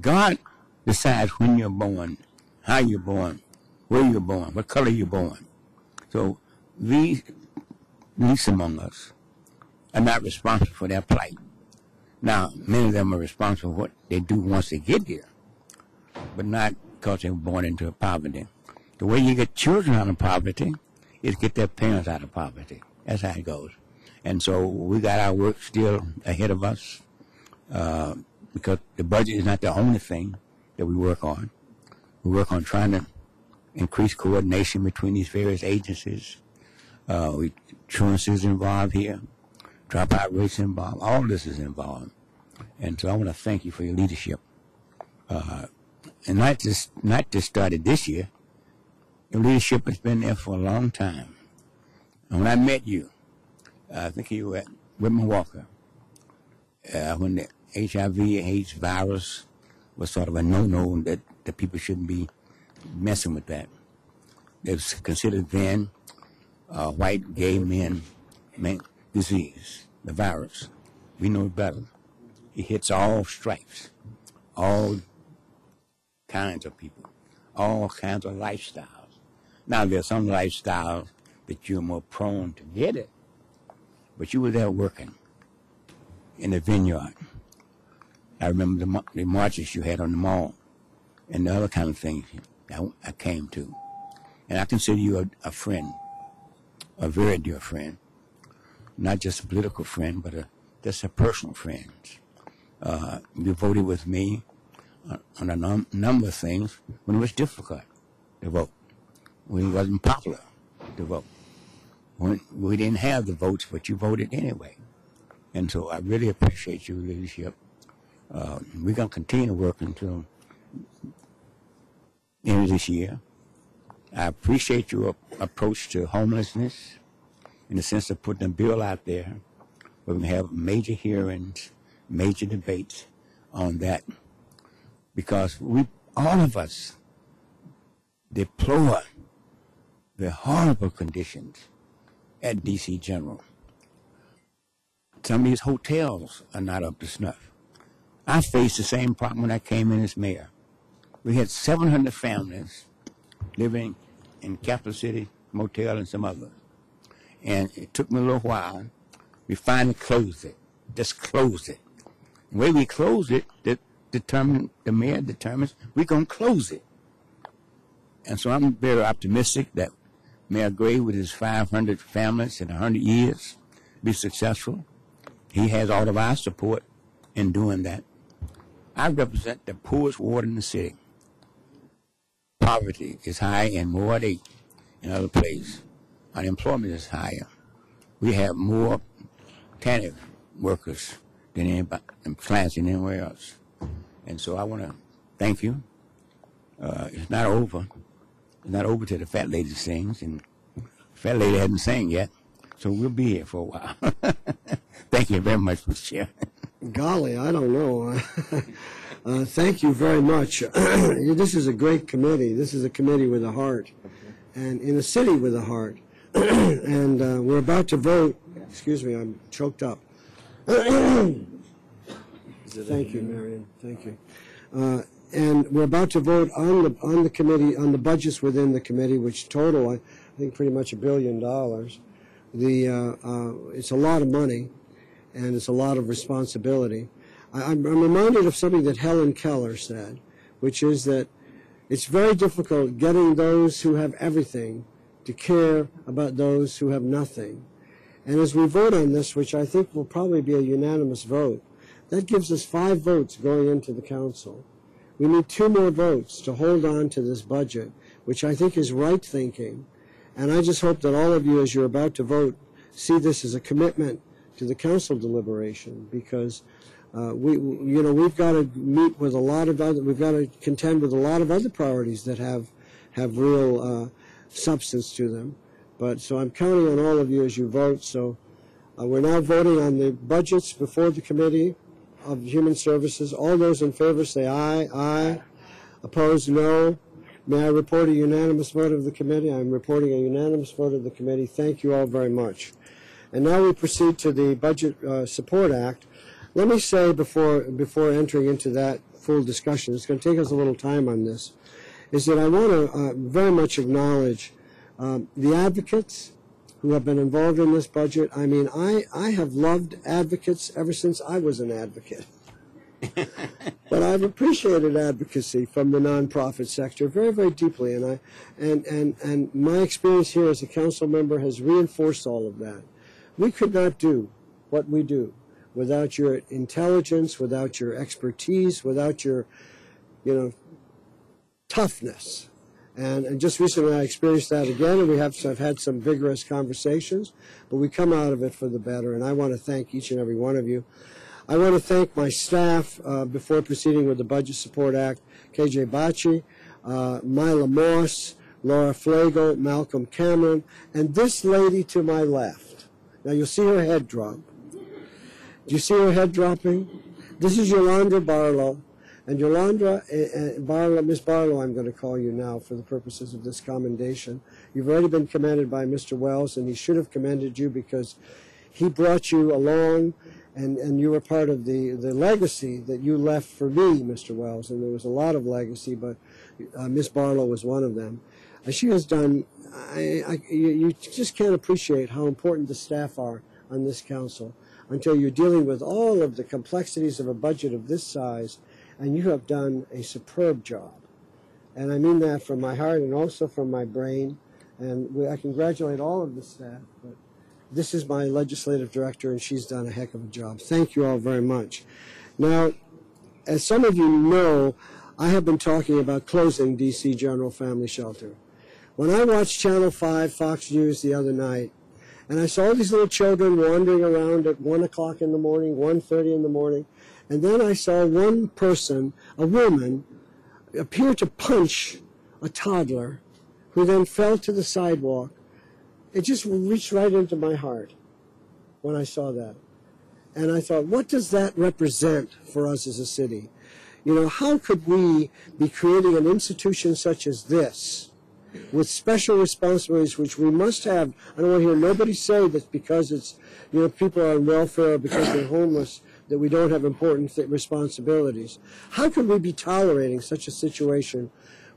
God decides when you're born, how you're born, where you're born, what color you're born. So these, least among us, are not responsible for their plight. Now, many of them are responsible for what they do once they get here, but not because they were born into poverty. The way you get children out of poverty is get their parents out of poverty. That's how it goes. And so we got our work still ahead of us uh, because the budget is not the only thing that we work on. We work on trying to increase coordination between these various agencies. Uh, we, insurance is involved here. Dropout rates involved. All this is involved. And so I want to thank you for your leadership. Uh, and not just not just started this year. Your leadership has been there for a long time. And when I met you, I think you were at Whitman Walker, uh, when the HIV AIDS virus was sort of a no-no that the people shouldn't be messing with that. It was considered then uh, white gay men, men disease, the virus. We know better. It hits all stripes, all kinds of people, all kinds of lifestyles. Now there's some lifestyles that you're more prone to get it, but you were there working in the vineyard. I remember the, the marches you had on the mall and the other kind of things I, I came to. And I consider you a, a friend, a very dear friend, not just a political friend, but a, just a personal friend. Uh, you voted with me on, on a num- number of things when it was difficult to vote, when it wasn't popular to vote, when we didn't have the votes, but you voted anyway. And so I really appreciate your leadership. Uh, we're going to continue to work until end of this year. I appreciate your approach to homelessness in the sense of putting a bill out there where we can have major hearings, major debates on that. Because we, all of us, deplore the horrible conditions at DC General. Some of these hotels are not up to snuff. I faced the same problem when I came in as mayor. We had 700 families living in Capital City Motel and some others. And it took me a little while. We finally closed it. Just closed it. The way we closed it, the, determined, the mayor determines we're to close it. And so I'm very optimistic that Mayor Gray, with his 500 families in 100 years, be successful. He has all of our support in doing that. I represent the poorest ward in the city. Poverty is high in Ward 8 and other places. Unemployment is higher. We have more TANF workers than anybody, plants than anywhere else. And so I want to thank you. Uh, it's not over. It's not over till the fat lady sings, and the fat lady hasn't sang yet, so we'll be here for a while. thank you very much, Mr. Chair. Golly, I don't know. uh, thank you very much. this is a great committee. This is a committee with a heart, and in a city with a heart. and uh, we're about to vote. Excuse me, I'm choked up. Thank you, Marion. Thank you. Uh, and we're about to vote on the on the committee on the budgets within the committee, which total I think pretty much a billion dollars. The uh, uh, it's a lot of money and it's a lot of responsibility. I, I'm, I'm reminded of something that Helen Keller said, which is that it's very difficult getting those who have everything to care about those who have nothing. And as we vote on this, which I think will probably be a unanimous vote, that gives us five votes going into the council. We need two more votes to hold on to this budget, which I think is right thinking. And I just hope that all of you, as you're about to vote, see this as a commitment to the council deliberation because uh, we, you know, we've got to meet with a lot of other, we've got to contend with a lot of other priorities that have, have real uh, substance to them. But so I'm counting on all of you as you vote. So uh, we're now voting on the budgets before the committee of human services. All those in favor say aye. Aye. Opposed, no. May I report a unanimous vote of the committee? I'm reporting a unanimous vote of the committee. Thank you all very much. And now we proceed to the Budget uh, Support Act. Let me say before before entering into that full discussion, it's going to take us a little time on this, is that I want to uh, very much acknowledge um, the advocates who have been involved in this budget. I mean, I, I have loved advocates ever since I was an advocate. but I've appreciated advocacy from the nonprofit sector very, very deeply, and I, and, and, and my experience here as a council member has reinforced all of that. We could not do what we do without your intelligence, without your expertise, without your, you know, toughness. And, and just recently I experienced that again, and we have so I've had some vigorous conversations, but we come out of it for the better. And I want to thank each and every one of you. I want to thank my staff uh, before proceeding with the Budget Support Act, KJ Bachi, uh, Moss, Laura Flagle, Malcolm Cameron, and this lady to my left. Now you'll see her head drop. Do you see her head dropping? This is Yolanda Barlow. And Yolanda uh, uh, Barlow, Miss Barlow, I'm going to call you now for the purposes of this commendation. You've already been commended by Mr. Wells, and he should have commended you because he brought you along, and, and you were part of the, the legacy that you left for me, Mr. Wells. And there was a lot of legacy, but uh, Miss Barlow was one of them. Uh, she has done, I, I, you, you just can't appreciate how important the staff are on this council until you're dealing with all of the complexities of a budget of this size, and you have done a superb job. And I mean that from my heart and also from my brain. And I congratulate all of the staff. But this is my legislative director, and she's done a heck of a job. Thank you all very much. Now, as some of you know, I have been talking about closing DC General Family Shelter. When I watched Channel 5 Fox News the other night, and I saw these little children wandering around at 1 o'clock in the morning, 1.30 in the morning, and then I saw one person, a woman, appear to punch a toddler who then fell to the sidewalk. It just reached right into my heart when I saw that. And I thought, what does that represent for us as a city? You know, how could we be creating an institution such as this with special responsibilities, which we must have? I don't want to hear nobody say that because it's, you know, people are on welfare or because they're homeless, that we don't have important responsibilities. How can we be tolerating such a situation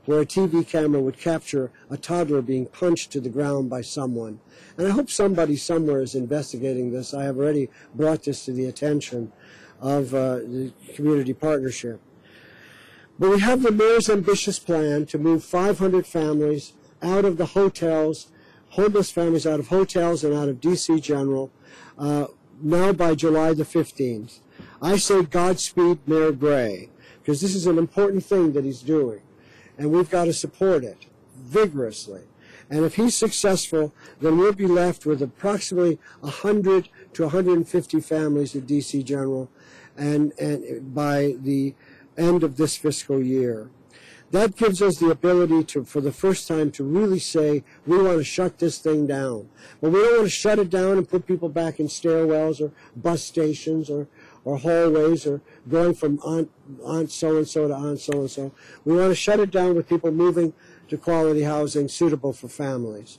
where a TV camera would capture a toddler being punched to the ground by someone? And I hope somebody somewhere is investigating this. I have already brought this to the attention of uh, the community partnership. But we have the mayor's ambitious plan to move 500 families out of the hotels, homeless families out of hotels and out of DC General, uh, now by July the 15th. I say Godspeed Mayor Gray, because this is an important thing that he's doing, and we've got to support it vigorously. And if he's successful, then we'll be left with approximately 100 to 150 families at DC General, and, and by the end of this fiscal year. That gives us the ability to, for the first time, to really say we want to shut this thing down. But we don't want to shut it down and put people back in stairwells or bus stations or, or hallways or going from aunt, aunt so and so to aunt so and so. We want to shut it down with people moving to quality housing suitable for families.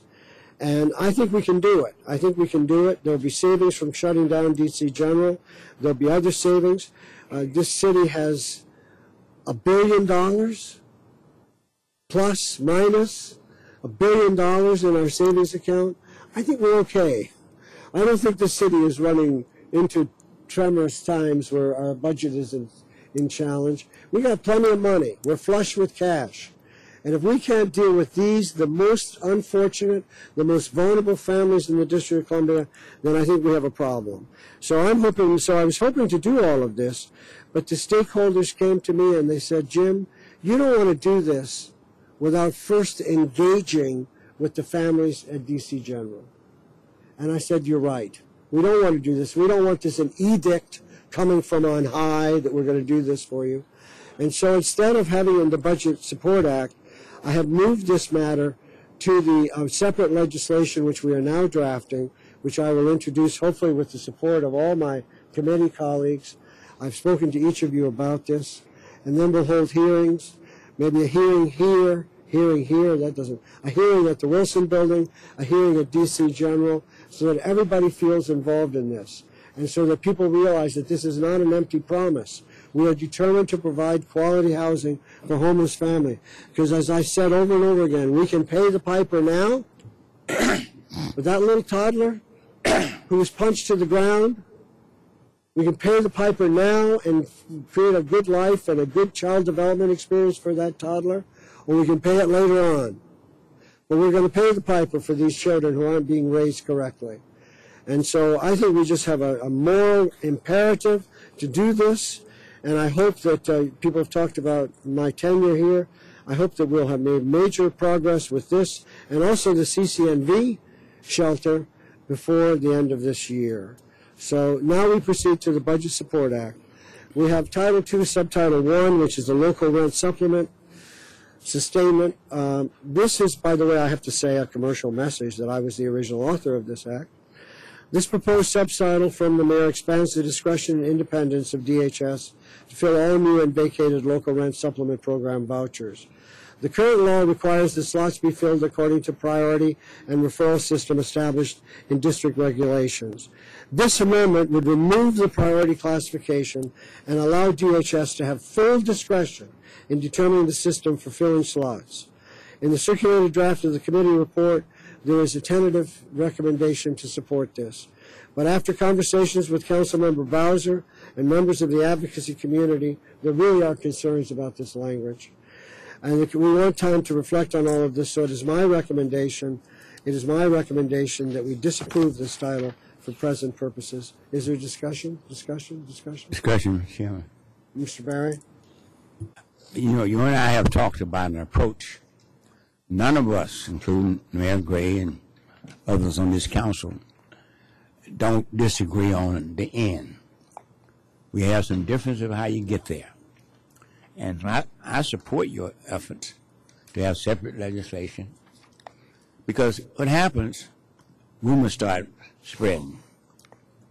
And I think we can do it. I think we can do it. There'll be savings from shutting down DC General. There'll be other savings. Uh, this city has a billion dollars plus minus a billion dollars in our savings account. I think we're okay. I don't think the city is running into tremorous times where our budget is in, in challenge. We got plenty of money. We're flush with cash. And if we can't deal with these, the most unfortunate, the most vulnerable families in the District of Columbia, then I think we have a problem. So I'm hoping, so I was hoping to do all of this, but the stakeholders came to me and they said, Jim, you don't want to do this without first engaging with the families at DC General. And I said, you're right. We don't want to do this. We don't want this an edict coming from on high that we're going to do this for you. And so instead of having in the Budget Support Act, I have moved this matter to the uh, separate legislation which we are now drafting, which I will introduce hopefully with the support of all my committee colleagues. I've spoken to each of you about this, and then we'll hold hearings, maybe a hearing here, hearing here, that doesn't, a hearing at the Wilson Building, a hearing at DC General, so that everybody feels involved in this, and so that people realize that this is not an empty promise. We are determined to provide quality housing for homeless families. Because as I said over and over again, we can pay the piper now, but that little toddler who was punched to the ground, we can pay the piper now and create a good life and a good child development experience for that toddler, or we can pay it later on. But we're going to pay the piper for these children who aren't being raised correctly. And so I think we just have a, a moral imperative to do this. And I hope that uh, people have talked about my tenure here. I hope that we'll have made major progress with this and also the CCNV shelter before the end of this year. So now we proceed to the Budget Support Act. We have Title II, Subtitle I, which is the local rent supplement. sustainment. Um, this is, by the way, I have to say, a commercial message that I was the original author of this act. This proposed subtitle from the mayor expands the discretion and independence of DHS to fill all new and vacated local rent supplement program vouchers. The current law requires the slots be filled according to priority and referral system established in district regulations. This amendment would remove the priority classification and allow DHS to have full discretion in determining the system for filling slots. In the circulated draft of the committee report, there is a tentative recommendation to support this. But after conversations with Councilmember Bowser and members of the advocacy community, there really are concerns about this language. And we want time to reflect on all of this, so it is my recommendation, it is my recommendation that we disapprove this title for present purposes. Is there discussion, discussion, discussion? Discussion, Mr. Chairman. Mr. Barry? You know, you and I have talked about an approach. None of us, including Mayor Gray and others on this council, don't disagree on the end. We have some difference of how you get there. And I, I support your efforts to have separate legislation because what happens, rumors start spreading.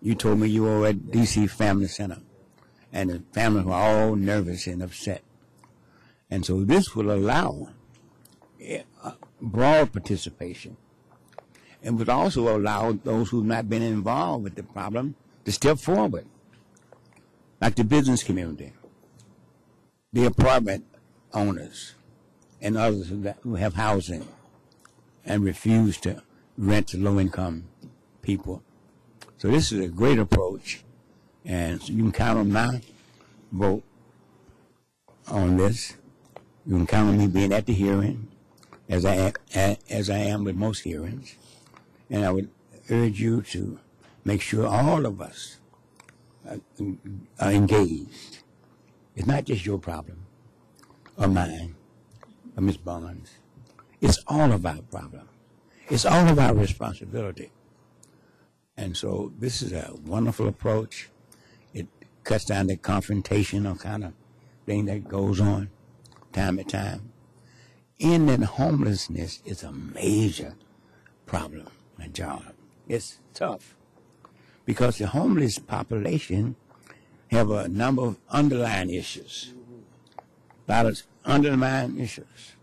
You told me you were at DC Family Center and the families were all nervous and upset. And so this will allow eh, uh, broad participation and would also allow those who've not been involved with the problem to step forward, like the business community, the apartment owners, and others who have housing and refuse to rent to low-income people. So this is a great approach, and you can count on my vote on this. You can count on me being at the hearing, as I as I am with most hearings, and I would urge you to make sure all of us are, are engaged. It's not just your problem, or mine, or Ms. Barnes. It's all of our problem. It's all about responsibility. And so this is a wonderful approach. It cuts down the confrontational kind of thing that goes on time to time. Ending homelessness is a major problem, a job. It's tough because the homeless population have a number of underlying issues. A lot of underlying issues.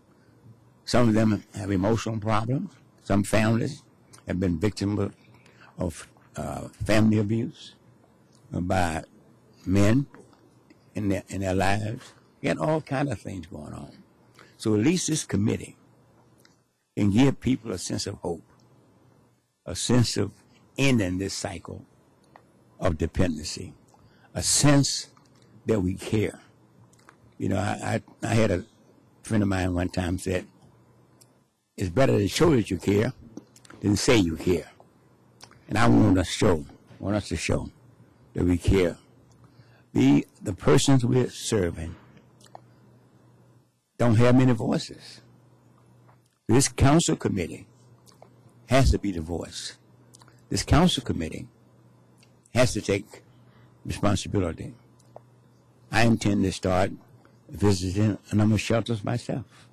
Some of them have emotional problems. Some families have been victims of, of uh, family abuse by men in their, in their lives. You got all kind of things going on. So at least this committee can give people a sense of hope, a sense of ending this cycle of dependency, a sense that we care. You know, I, I, I had a friend of mine one time said, it's better to show that you care than say you care. And I want us to show, want us to show that we care. The, the persons we're serving don't have many voices. This council committee has to be the voice. This council committee has to take responsibility. I intend to start visiting a number of shelters myself.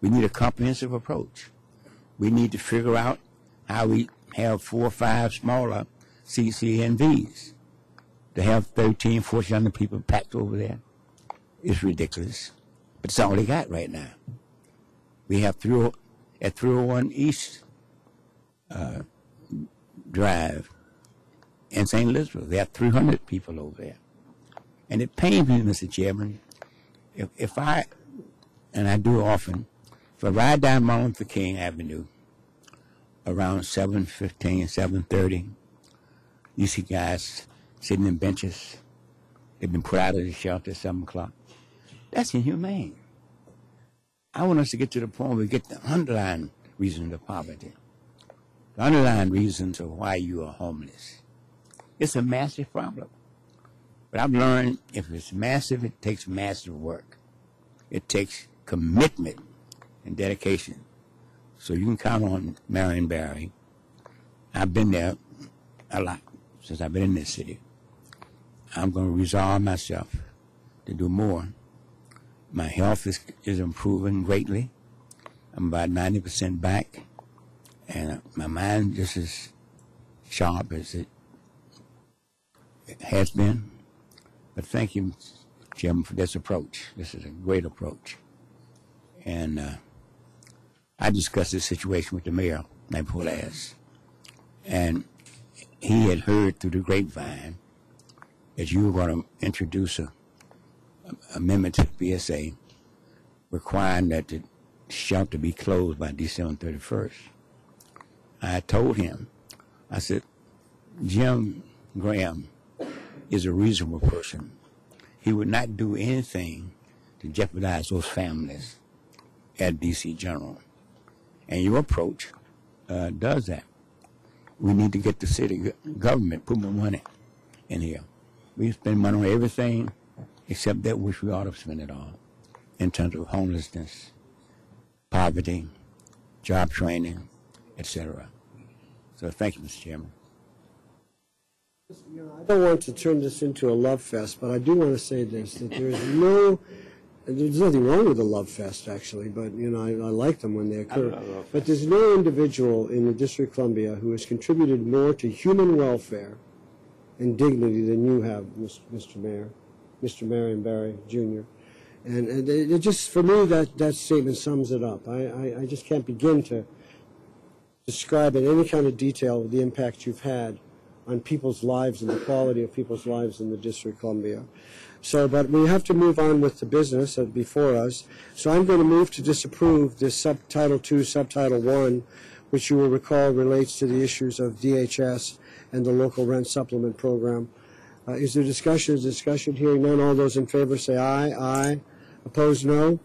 We need a comprehensive approach. We need to figure out how we have four or five smaller CCNVs. To have 13, 1400 people packed over there is ridiculous. But it's all they got right now. We have three, at 301 East uh, Drive in St. Elizabeth, they have 300 people over there. And it pains me, Mr. Chairman, if, if I, and I do often, I ride down Martin Luther King Avenue around 7.15, 7.30, you see guys sitting in benches. They've been put out of the shelter at 7 o'clock. That's inhumane. I want us to get to the point where we get the underlying reason of poverty, the underlying reasons of why you are homeless. It's a massive problem. But I've learned if it's massive, it takes massive work. It takes commitment and dedication. So you can count on Marion Barry. I've been there a lot since I've been in this city. I'm going to resolve myself to do more My health is, is improving greatly. I'm about 90% back. And my mind just as sharp as it it has been. But thank you, Jim, for this approach. This is a great approach. And uh, I discussed this situation with the mayor night before last. And he had heard through the grapevine that you were going to introduce a, a amendment to the BSA requiring that the shelter be closed by December 31st. I told him, I said, Jim Graham is a reasonable person. He would not do anything to jeopardize those families at DC General. And your approach uh, does that. We need to get the city go- government put more money in here. We spend money on everything except that which we ought to spend it on in terms of homelessness, poverty, job training, etc. So thank you, Mr. Chairman. I don't want to turn this into a love fest, but I do want to say this, that there's no, there's nothing wrong with a love fest, actually, but, you know, I, I like them when they occur. But there's no individual in the District of Columbia who has contributed more to human welfare and dignity than you have, Mr. Mr. Mayor, Mr. Marion Barry Jr. And, and it it just, for me, that, that statement sums it up. I, I, I just can't begin to describe in any kind of detail the impact you've had on people's lives and the quality of people's lives in the District of Columbia. So, but we have to move on with the business before us. So I'm going to move to disapprove this subtitle two, subtitle one, which you will recall relates to the issues of DHS and the local rent supplement program. Uh, is there discussion? Is discussion? Hearing none. All those in favor say aye. Aye. Opposed? No.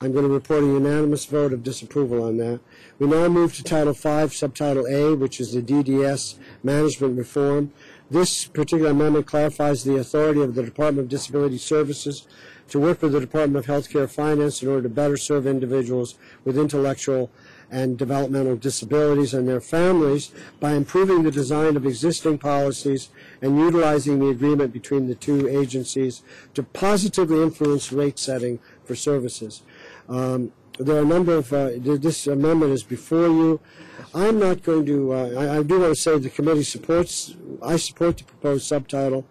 I'm going to report a unanimous vote of disapproval on that. We now move to Title V, Subtitle A, which is the DDS Management Reform. This particular amendment clarifies the authority of the Department of Disability Services to work with the Department of Healthcare Finance in order to better serve individuals with intellectual and developmental disabilities and their families by improving the design of existing policies and utilizing the agreement between the two agencies to positively influence rate setting for services. Um, there are a number of, uh, this amendment is before you. I'm not going to, uh, I, I do want to say the committee supports, I support the proposed subtitle.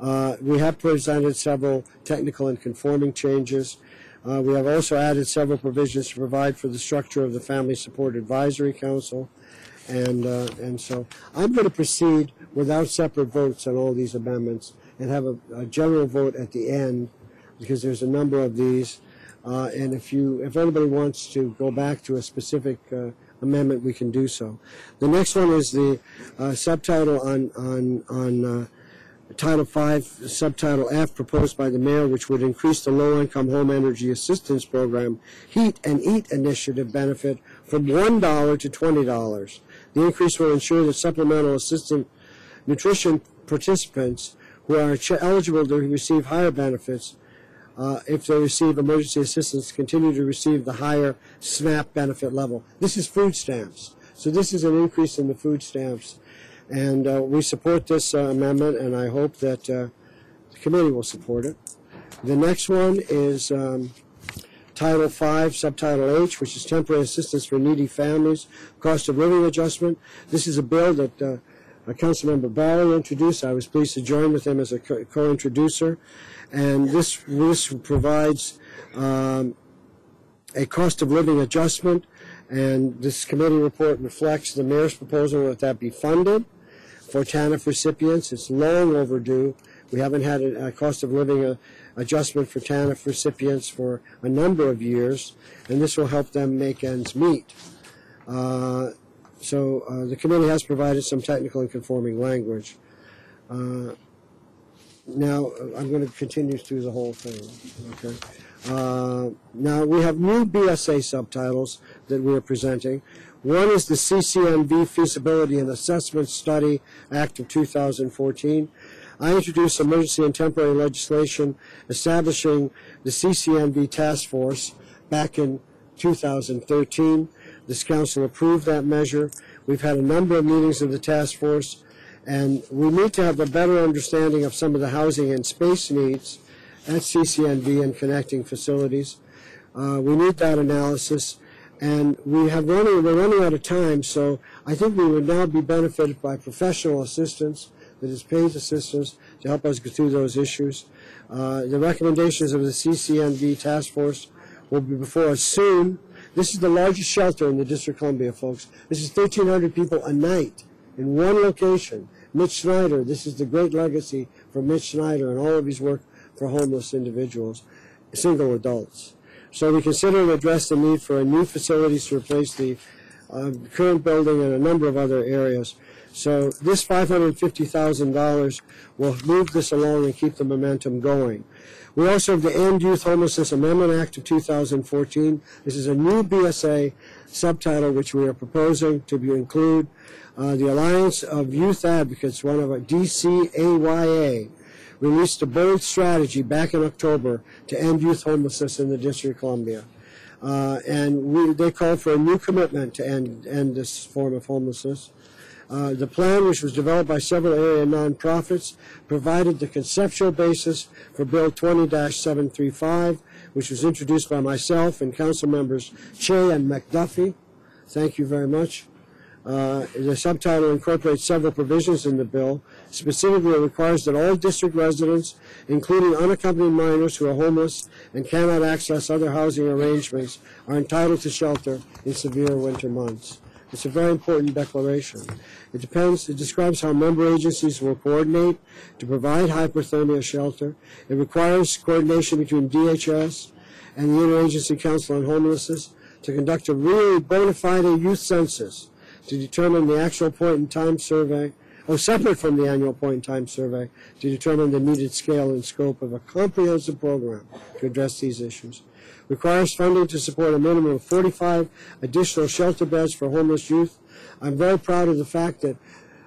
Uh, we have presented several technical and conforming changes. Uh, we have also added several provisions to provide for the structure of the Family Support Advisory Council. And, uh, and so I'm going to proceed without separate votes on all these amendments and have a, a general vote at the end because there's a number of these. Uh, and if you, if anybody wants to go back to a specific uh, amendment, we can do so. The next one is the uh, subtitle on on on uh, Title V, subtitle F, proposed by the mayor, which would increase the low-income home energy assistance program Heat and Eat initiative benefit from one dollar to twenty dollars. The increase will ensure that supplemental assistance nutrition participants who are eligible to receive higher benefits uh, if they receive emergency assistance, continue to receive the higher SNAP benefit level. This is food stamps. So this is an increase in the food stamps. And uh, we support this uh, amendment, and I hope that uh, the committee will support it. The next one is um, Title V, Subtitle H, which is temporary assistance for needy families, cost of living adjustment. This is a bill that uh, uh, Councilmember Barry introduced. I was pleased to join with him as a co- co-introducer. And this, this provides um, a cost of living adjustment. And this committee report reflects the mayor's proposal that that be funded for TANF recipients. It's long overdue. We haven't had a, a cost of living uh adjustment for TANF recipients for a number of years, and this will help them make ends meet. Uh, so uh, the committee has provided some technical and conforming language. Uh, now I'm going to continue through the whole thing. Okay. Uh, now we have new BSA subtitles that we are presenting. One is the CCNV Feasibility and Assessment Study Act of 2014. I introduced emergency and temporary legislation establishing the CCNV Task Force back in 2013. This council approved that measure. We've had a number of meetings of the task force, and we need to have a better understanding of some of the housing and space needs at CCNV and connecting facilities. Uh, we need that analysis, and we have running, we're running out of time, so I think we would now be benefited by professional assistance, that is paid assistance, to help us go through those issues. Uh, the recommendations of the CCNV task force will be before us soon. This is the largest shelter in the District of Columbia, folks. This is 1,300 people a night in one location. Mitch Snyder, this is the great legacy from Mitch Snyder and all of his work for homeless individuals, single adults. So we consider and address the need for a new facilities to replace the uh, current building and a number of other areas. So this $550,000 will move this along and keep the momentum going. We also have the End Youth Homelessness Amendment Act of 2014. This is a new BSA subtitle which we are proposing to be include uh, the Alliance of Youth Advocates, one of our DCAYA, released a bold strategy back in October to end youth homelessness in the District of Columbia. Uh, and we, they called for a new commitment to end, end this form of homelessness. Uh, the plan, which was developed by several area nonprofits, provided the conceptual basis for Bill 20-735, which was introduced by myself and council members Cheh and McDuffie. Thank you very much. Uh, the subtitle incorporates several provisions in the bill. Specifically, it requires that all district residents, including unaccompanied minors who are homeless and cannot access other housing arrangements, are entitled to shelter in severe winter months. It's a very important declaration. It depends. It describes how member agencies will coordinate to provide hypothermia shelter. It requires coordination between DHS and the Interagency Council on Homelessness to conduct a really bona fide youth census to determine the actual point in time survey, or separate from the annual point in time survey, to determine the needed scale and scope of a comprehensive program to address these issues. Requires funding to support a minimum of 45 additional shelter beds for homeless youth. I'm very proud of the fact that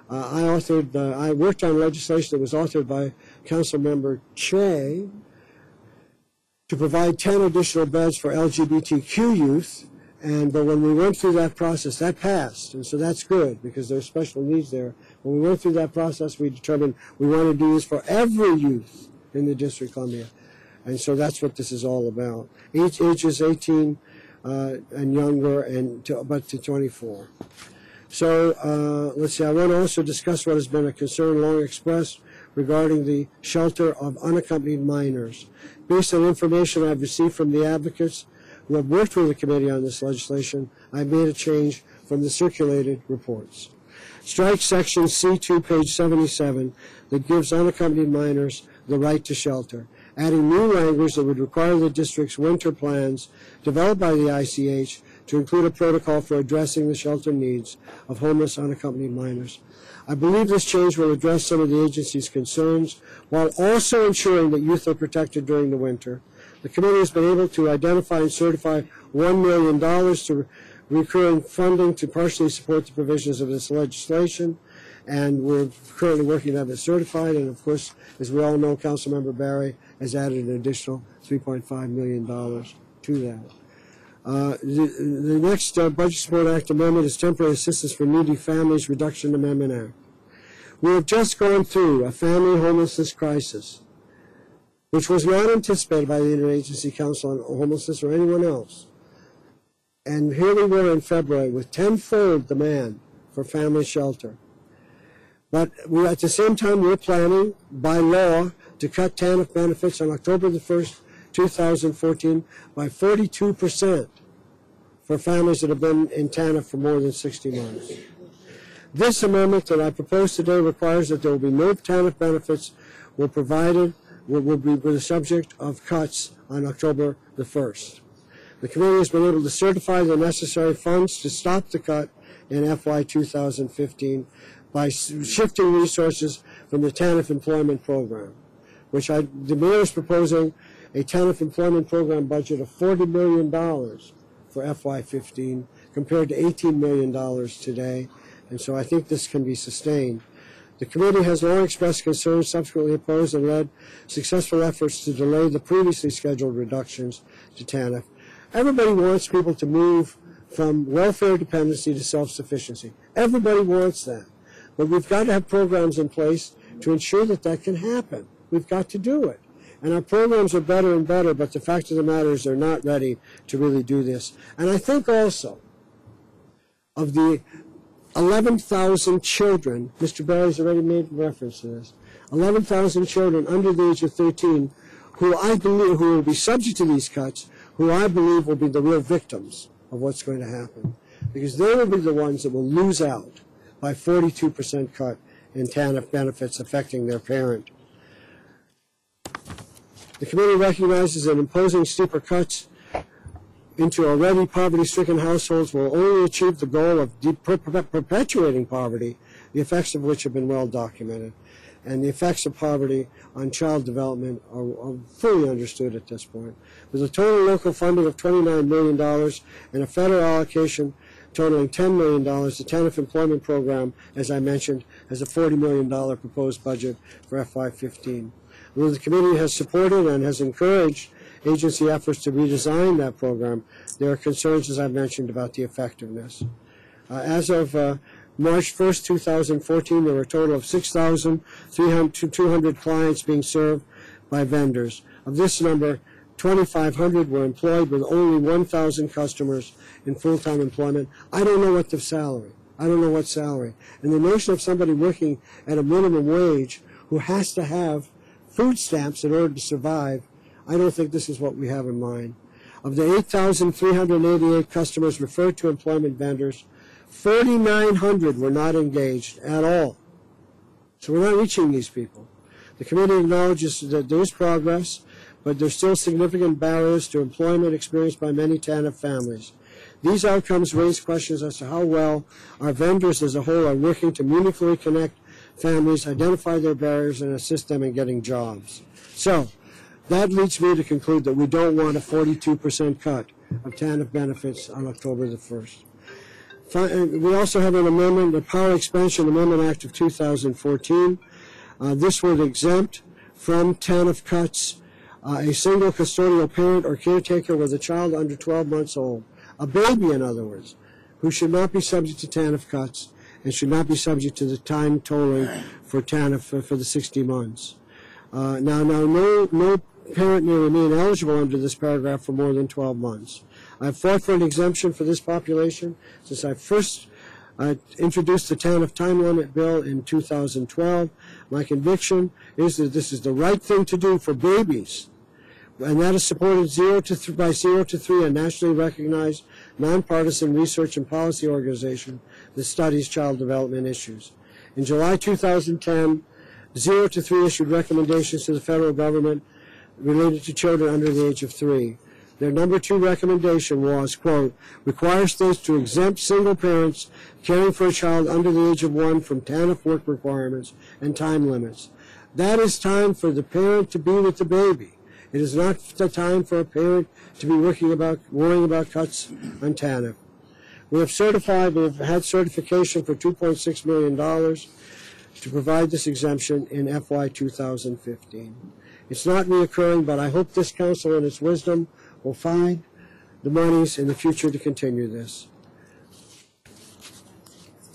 uh, I authored, uh, I worked on legislation that was authored by Council Member Cheh to provide 10 additional beds for LGBTQ youth. And but when we went through that process, that passed, and so that's good because there's special needs there. When we went through that process, we determined we want to do this for every youth in the District of Columbia, and so that's what this is all about. Each age is 18 uh, and younger, and to, but to 24. So uh, let's see. I want to also discuss what has been a concern long expressed regarding the shelter of unaccompanied minors. Based on information I've received from the advocates who have worked with the committee on this legislation, I made a change from the circulated reports. Strike section C2, page 77, that gives unaccompanied minors the right to shelter, adding new language that would require the district's winter plans developed by the ICH to include a protocol for addressing the shelter needs of homeless unaccompanied minors. I believe this change will address some of the agency's concerns while also ensuring that youth are protected during the winter. The committee has been able to identify and certify $1 million to recurring funding to partially support the provisions of this legislation, and we're currently working to have it certified. And of course, as we all know, Councilmember Barry has added an additional $3.5 million to that. Uh, the, the next uh, Budget Support Act amendment is Temporary Assistance for Needy Families Reduction Amendment Act. We have just gone through a family homelessness crisis, which was not anticipated by the Interagency Council on Homelessness or anyone else. And here we were in February with tenfold demand for family shelter. But we, at the same time, we're planning by law to cut TANF benefits on October the 1st, 2014 by 42 percent for families that have been in TANF for more than 60 months. This amendment that I propose today requires that there will be no TANF benefits will provided will, be the subject of cuts on October the 1st. The committee has been able to certify the necessary funds to stop the cut in FY 2015 by shifting resources from the TANF employment program, which I, the mayor is proposing a TANF employment program budget of $40 million for FY15 compared to $18 million today, and so I think this can be sustained. The committee has long expressed concerns, subsequently opposed, and led successful efforts to delay the previously scheduled reductions to TANF. Everybody wants people to move from welfare dependency to self-sufficiency. Everybody wants that. But we've got to have programs in place to ensure that that can happen. We've got to do it. And our programs are better and better, but the fact of the matter is they're not ready to really do this. And I think also of the 11,000 children, Mr. Barry's already made reference to this, 11,000 children under the age of 13 who I believe who will be subject to these cuts, who I believe will be the real victims of what's going to happen. Because they will be the ones that will lose out by 42% cut in TANF benefits affecting their parent. The committee recognizes that imposing steeper cuts into already poverty-stricken households will only achieve the goal of perpetuating poverty, the effects of which have been well documented. And the effects of poverty on child development are, are fully understood at this point. With a total local funding of $29 million and a federal allocation totaling $10 million, the TANF employment program, as I mentioned, has a $40 million proposed budget for FY15. Although the committee has supported and has encouraged agency efforts to redesign that program, there are concerns, as I mentioned, about the effectiveness. Uh, as of uh, March 1st, 2014, there were a total of 6,200 clients being served by vendors. Of this number, 2,500 were employed with only 1,000 customers in full-time employment. I don't know what the salary. I don't know what salary. And the notion of somebody working at a minimum wage who has to have food stamps in order to survive, I don't think this is what we have in mind. Of the 8,388 customers referred to employment vendors, 4,900 were not engaged at all. So we're not reaching these people. The committee acknowledges that there is progress, but there's still significant barriers to employment experienced by many TANF families. These outcomes raise questions as to how well our vendors as a whole are working to meaningfully connect families, identify their barriers, and assist them in getting jobs. So, that leads me to conclude that we don't want a 42% cut of TANF benefits on October the 1st. Uh, We also have an amendment, the Power Expansion Amendment Act of 2014. Uh, This would exempt from TANF cuts uh, a single custodial parent or caretaker with a child under 12 months old, a baby in other words, who should not be subject to TANF cuts and should not be subject to the time tolling for TANF for, for the 60 months. Uh, now, now, no, no parent may remain eligible under this paragraph for more than 12 months. I've fought for an exemption for this population since I first uh, introduced the TANF time limit bill in 2012. My conviction is that this is the right thing to do for babies, and that is supported zero to by Zero to Three, a nationally recognized nonpartisan research and policy organization that studies child development issues. In July 2010, Zero to Three issued recommendations to the federal government related to children under the age of three. Their number two recommendation was, quote, require states to exempt single parents caring for a child under the age of one from TANF work requirements and time limits. That is time for the parent to be with the baby. It is not the time for a parent to be working about, worrying about cuts on TANF. We have certified, we have had certification for $2.6 million to provide this exemption in FY 2015. It's not reoccurring, but I hope this council and its wisdom will find the monies in the future to continue this.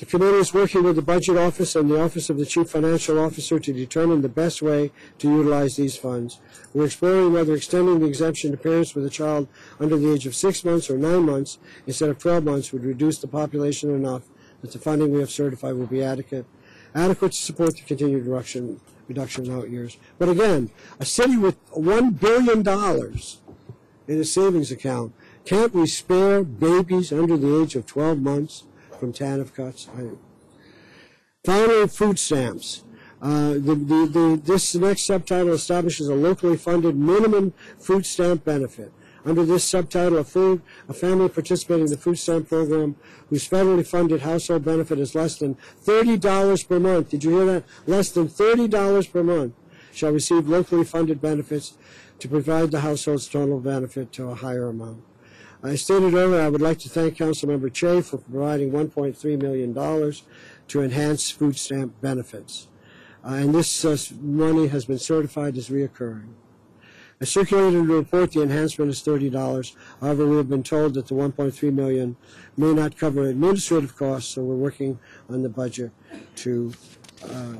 The committee is working with the Budget Office and the Office of the Chief Financial Officer to determine the best way to utilize these funds. We're exploring whether extending the exemption to parents with a child under the age of six months or nine months instead of 12 months would reduce the population enough that the funding we have certified will be adequate, adequate to support the continued reduction, reduction in out years. But again, a city with $1 billion in a savings account, can't we spare babies under the age of 12 months from TANF cuts? I- Finally, food stamps. Uh, the, the, the, this next subtitle establishes a locally funded minimum food stamp benefit. Under this subtitle, of food, a family participating in the food stamp program whose federally funded household benefit is less than $30 per month. Did you hear that? Less than $30 per month shall receive locally funded benefits to provide the household's total benefit to a higher amount. I stated earlier I would like to thank Councilmember Cheh for providing $1.3 million to enhance food stamp benefits. Uh, and this uh, money has been certified as reoccurring. I circulated a report. The enhancement is thirty dollars. However, we have been told that the 1.3 million may not cover administrative costs, so we're working on the budget to uh,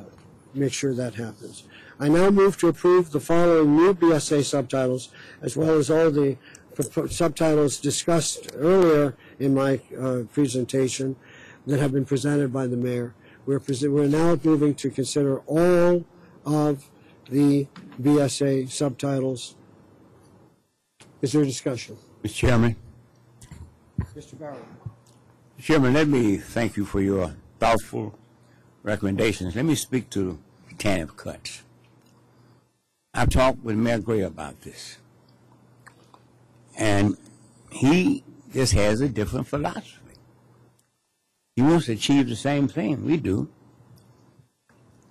make sure that happens. I now move to approve the following new BSA subtitles, as well as all the subtitles discussed earlier in my uh, presentation that have been presented by the mayor. We're, we're now moving to consider all of the BSA subtitles. Is there discussion? Mr. Chairman, Mr. Barry. Chairman, let me thank you for your thoughtful recommendations. Let me speak to TANF cuts. I've talked with Mayor Gray about this, and he just has a different philosophy. He wants to achieve the same thing we do.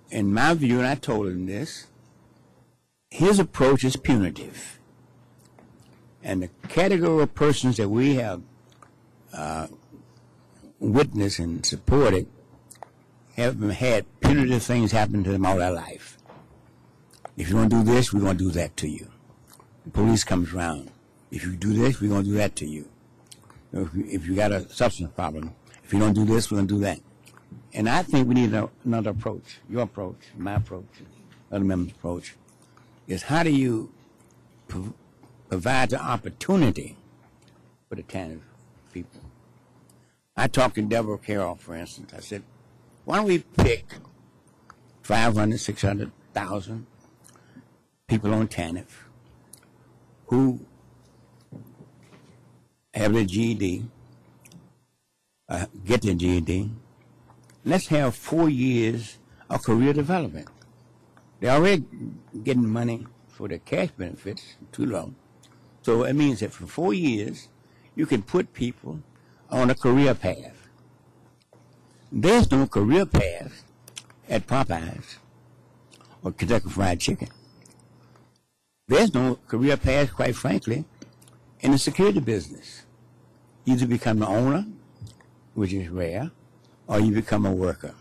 In my view, and I told him this, his approach is punitive. And the category of persons that we have uh, witnessed and supported have had punitive things happen to them all their life. If you want to do this, we're going to do that to you. The police comes around. If you do this, we're going to do that to you. If you, if you got a substance problem, if you don't do this, we're going to do that. And I think we need a, another approach. Your approach, my approach, other members' approach, is how do you provide the opportunity for the TANF people? I talked to Deborah Carroll, for instance. I said, why don't we pick 500, 600,000 people on TANF who have their GED, uh, get their GED. Let's have four years of career development. They're already getting money for their cash benefits, too long. So it means that for four years, you can put people on a career path. There's no career path at Popeyes or Kentucky Fried Chicken. There's no career path, quite frankly, in the security business. Either become an owner, which is rare, or you become a worker.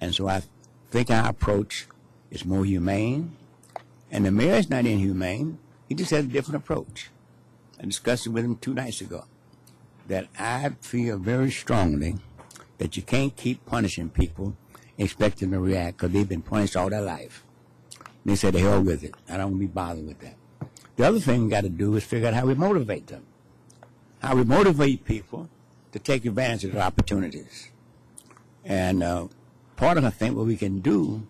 And so I think our approach is more humane. And the mayor is not inhumane. He just has a different approach. I discussed it with him two nights ago. That I feel very strongly that you can't keep punishing people expecting them to react because they've been punished all their life. And they said, the hell with it. I don't want to be bothered with that. The other thing we got to do is figure out how we motivate them. How we motivate people to take advantage of the opportunities. And uh, part of, I think, what we can do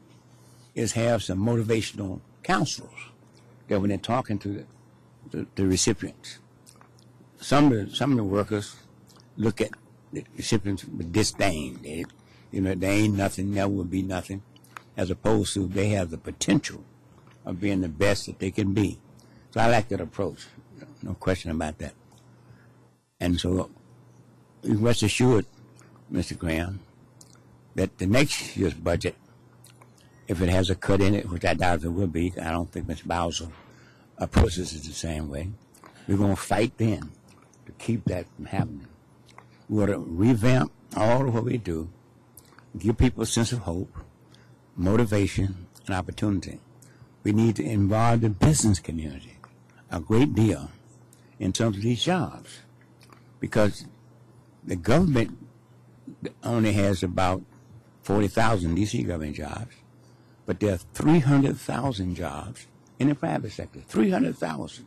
is have some motivational counselors that when they're talking to the, the, the recipients, some of the, some of the workers look at the recipients with disdain. They, you know, they ain't nothing, never will be nothing, as opposed to they have the potential of being the best that they can be. So I like that approach, no question about that. And so, rest assured, Mr. Graham, that the next year's budget, if it has a cut in it, which I doubt it will be, I don't think Mr. Bowser approaches it the same way. We're going to fight then to keep that from happening. We're going to revamp all of what we do, give people a sense of hope, motivation, and opportunity. We need to involve the business community a great deal in terms of these jobs because the government only has about 40,000 DC government jobs, but there are 300,000 jobs in the private sector. 300,000.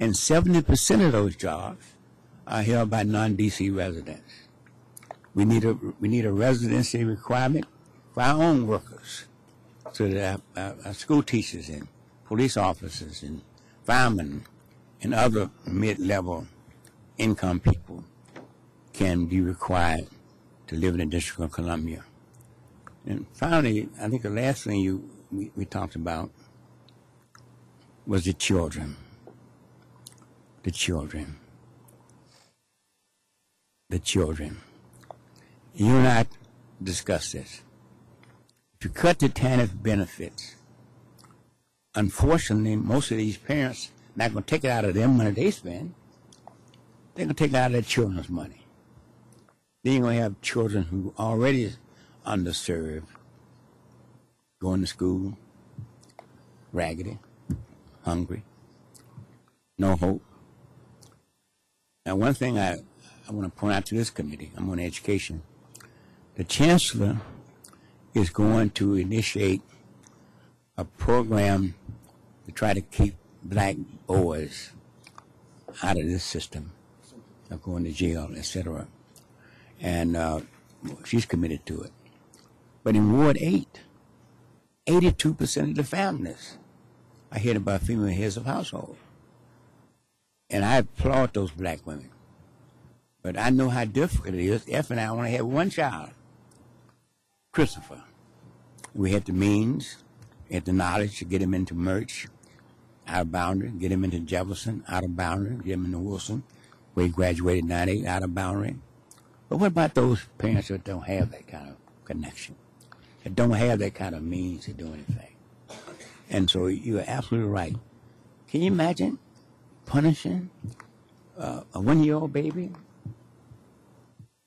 And 70% of those jobs are held by non-DC residents. We need a we need a residency requirement for our own workers, so that our, our, school teachers and police officers and firemen and other mid-level income people can be required to live in the District of Columbia. And finally, I think the last thing you we, we talked about was the children. The children. The children. You and I discussed this. You cut the TANF benefits, unfortunately, most of these parents not going to take it out of their money they spend. They're going to take it out of their children's money. Then you're going to have children who already underserved, going to school, raggedy, hungry, no hope. Now, one thing I, I want to point out to this committee, I'm on education, the chancellor is going to initiate a program to try to keep black boys out of this system of going to jail, etc. And uh, she's committed to it. But in Ward 8, 82% of the families are headed by female heads of household. And I applaud those black women. But I know how difficult it is. Effi and I only had one child, Christopher. We had the means, we had the knowledge to get him into Murch, out of boundary, get him into Jefferson, out of boundary, get him into Wilson, where he graduated 98, out of boundary. But what about those parents that don't have that kind of connection, that don't have that kind of means to do anything? And so you're absolutely right. Can you imagine punishing uh, a one-year-old baby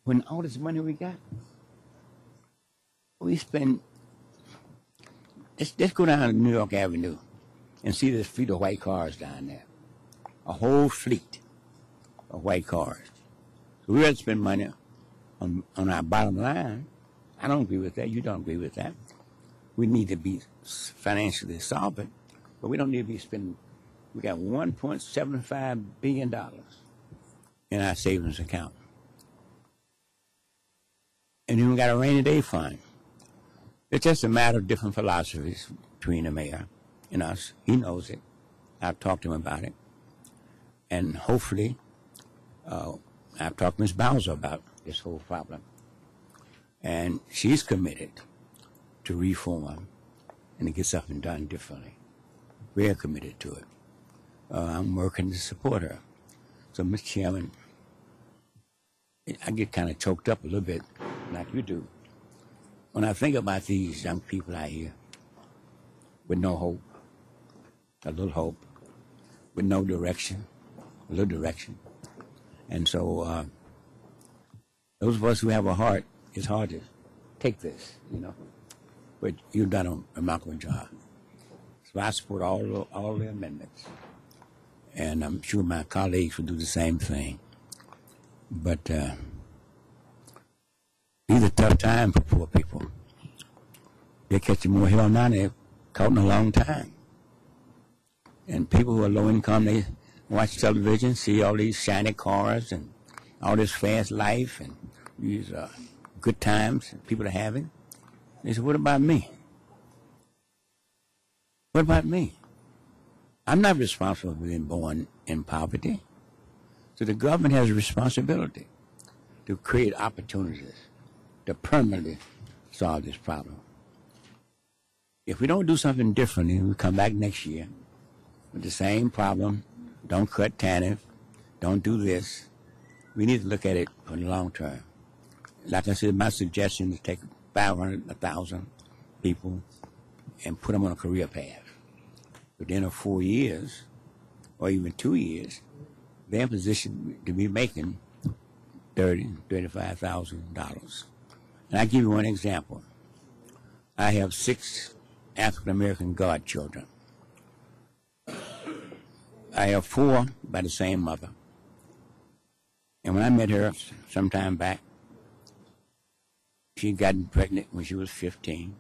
when all this money we got? We spend. Let's, let's go down to New York Avenue and see this fleet of white cars down there. A whole fleet of white cars. So we had to spend money on, on our bottom line. I don't agree with that. You don't agree with that. We need to be financially solvent, but we don't need to be spending. We got 1.75 billion dollars in our savings account, and then we got a rainy day fund. It's just a matter of different philosophies between the mayor and us. He knows it. I've talked to him about it, and hopefully, uh, I've talked to Ms. Bowser about this whole problem, and she's committed to reform and to get something done differently. We're committed to it. Uh, I'm working to support her. So, Mr. Chairman, I get kind of choked up a little bit, like you do, when I think about these young people out here with no hope, a little hope, with no direction, a little direction. And so, uh, those of us who have a heart, it's hard to take this, you know but you've done a remarkable job. So I support all the, all the amendments, and I'm sure my colleagues will do the same thing. But uh, these are tough times for poor people. They're catching more hell now than they've caught in a long time. And people who are low income, they watch television, see all these shiny cars and all this fast life and these uh, good times people are having. They said, What about me? What about me? I'm not responsible for being born in poverty. So the government has a responsibility to create opportunities to permanently solve this problem. If we don't do something differently, we come back next year with the same problem. Don't cut TANF. Don't do this. We need to look at it for the long term. Like I said, my suggestion is to take 500, 1,000 people and put them on a career path. Within a four years, or even two years, they're in position to be making thirty, thirty-five thousand dollars. And I give you one example. I have six African American godchildren. I have four by the same mother. And when I met her some time back, She'd gotten pregnant when she was 15.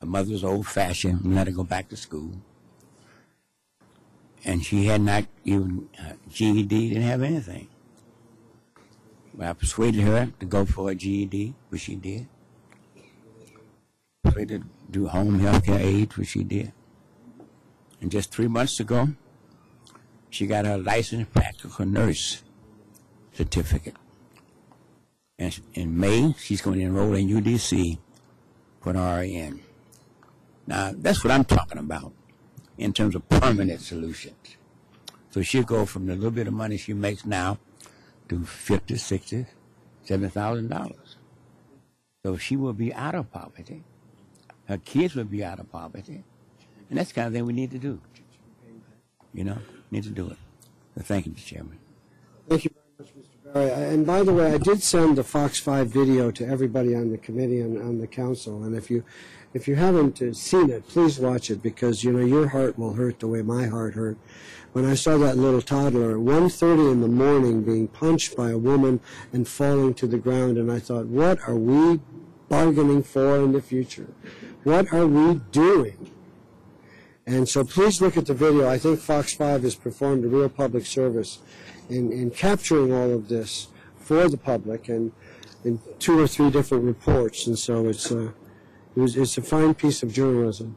Her mother was old fashioned, let her go back to school. And she had not even uh, GED, didn't have anything. But I persuaded her to go for a GED, which she did. Persuaded to do home health care aid, which she did. And just three months ago, she got her licensed practical nurse certificate. And in May, she's going to enroll in UDC for an RN. Now, that's what I'm talking about in terms of permanent solutions. So she'll go from the little bit of money she makes now to fifty, sixty, seven thousand dollars. So she will be out of poverty. Her kids will be out of poverty. And that's the kind of thing we need to do. You know, need to do it. So thank you, Mr. Chairman. Thank you very much, Mr. Barry. And by the way, I did send the Fox 5 video to everybody on the committee and on the council. And if you, if you haven't uh, seen it, please watch it because, you know, your heart will hurt the way my heart hurt. When I saw that little toddler at 1.30 in the morning being punched by a woman and falling to the ground, and I thought, what are we bargaining for in the future? What are we doing And so please look at the video. I think Fox 5 has performed a real public service in, in capturing all of this for the public and in two or three different reports. And so it's, uh, it was, it's a fine piece of journalism.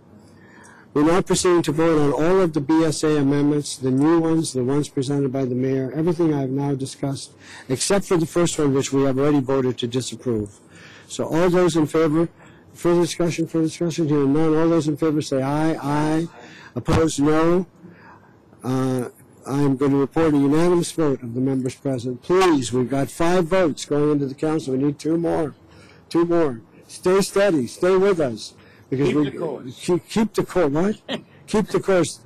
We're now proceeding to vote on all of the BSA amendments, the new ones, the ones presented by the mayor, everything I've now discussed, except for the first one, which we have already voted to disapprove. So all those in favor, further discussion, further discussion, hearing none, all those in favor say aye, aye. Opposed, no. Uh, I'm going to report a unanimous vote of the members present. Please, we've got five votes going into the council. We need two more. Two more. Stay steady. Stay with us. Because Keep we, the course. Keep, keep the course. What? keep the course,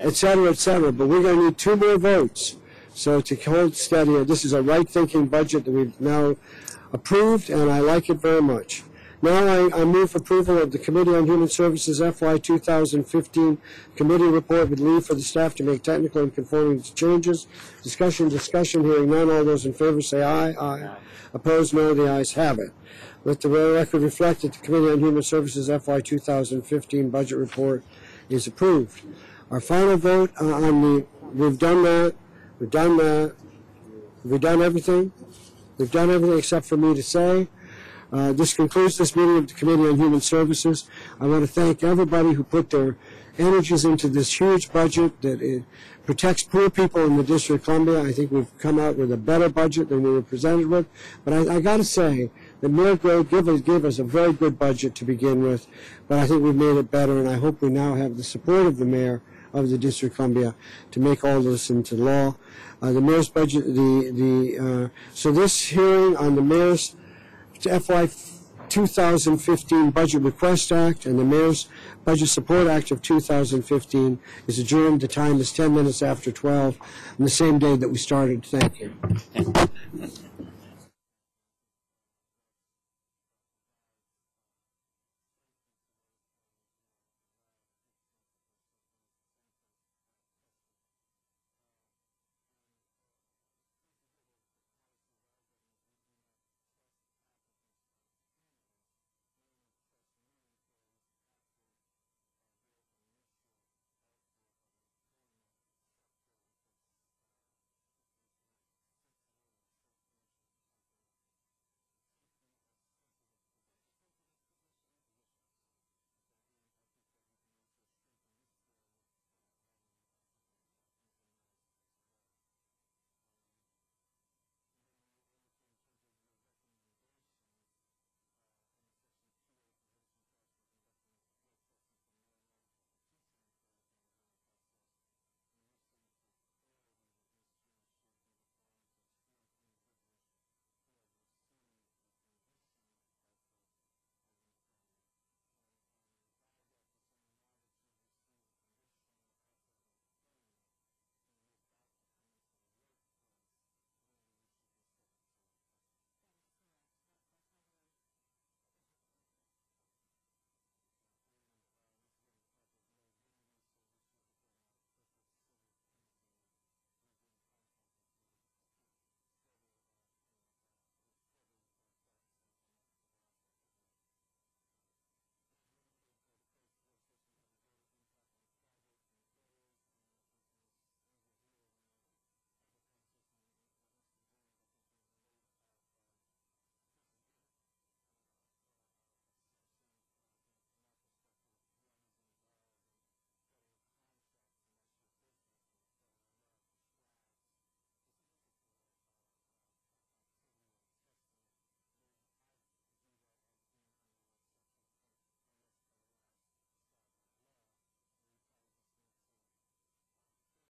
et cetera, et cetera. But we're going to need two more votes. So to hold steady, this is a right-thinking budget that we've now approved, and I like it very much. Now I, I move approval of the Committee on Human Services FY 2015 Committee Report with leave for the staff to make technical and conforming changes. Discussion, discussion, hearing none. All those in favor say aye. Aye. Opposed, no. The ayes have it. Let the record reflect that the Committee on Human Services FY 2015 Budget Report is approved. Our final vote uh, on the, we've done that, we've done that, we've done everything. We've done everything except for me to say. Uh, This concludes this meeting of the Committee on Human Services. I want to thank everybody who put their energies into this huge budget that it protects poor people in the District of Columbia. I think we've come out with a better budget than we were presented with. But I, I got to say that Mayor gave us, gave us a very good budget to begin with, but I think we've made it better, and I hope we now have the support of the mayor of the District of Columbia to make all this into law. Uh, the mayor's budget, the, the, uh, so this hearing on the mayor's FY 2015 Budget Request Act and the Mayor's Budget Support Act of 2015 is adjourned. The time is 10 minutes after 12 on the same day that we started. Thank you.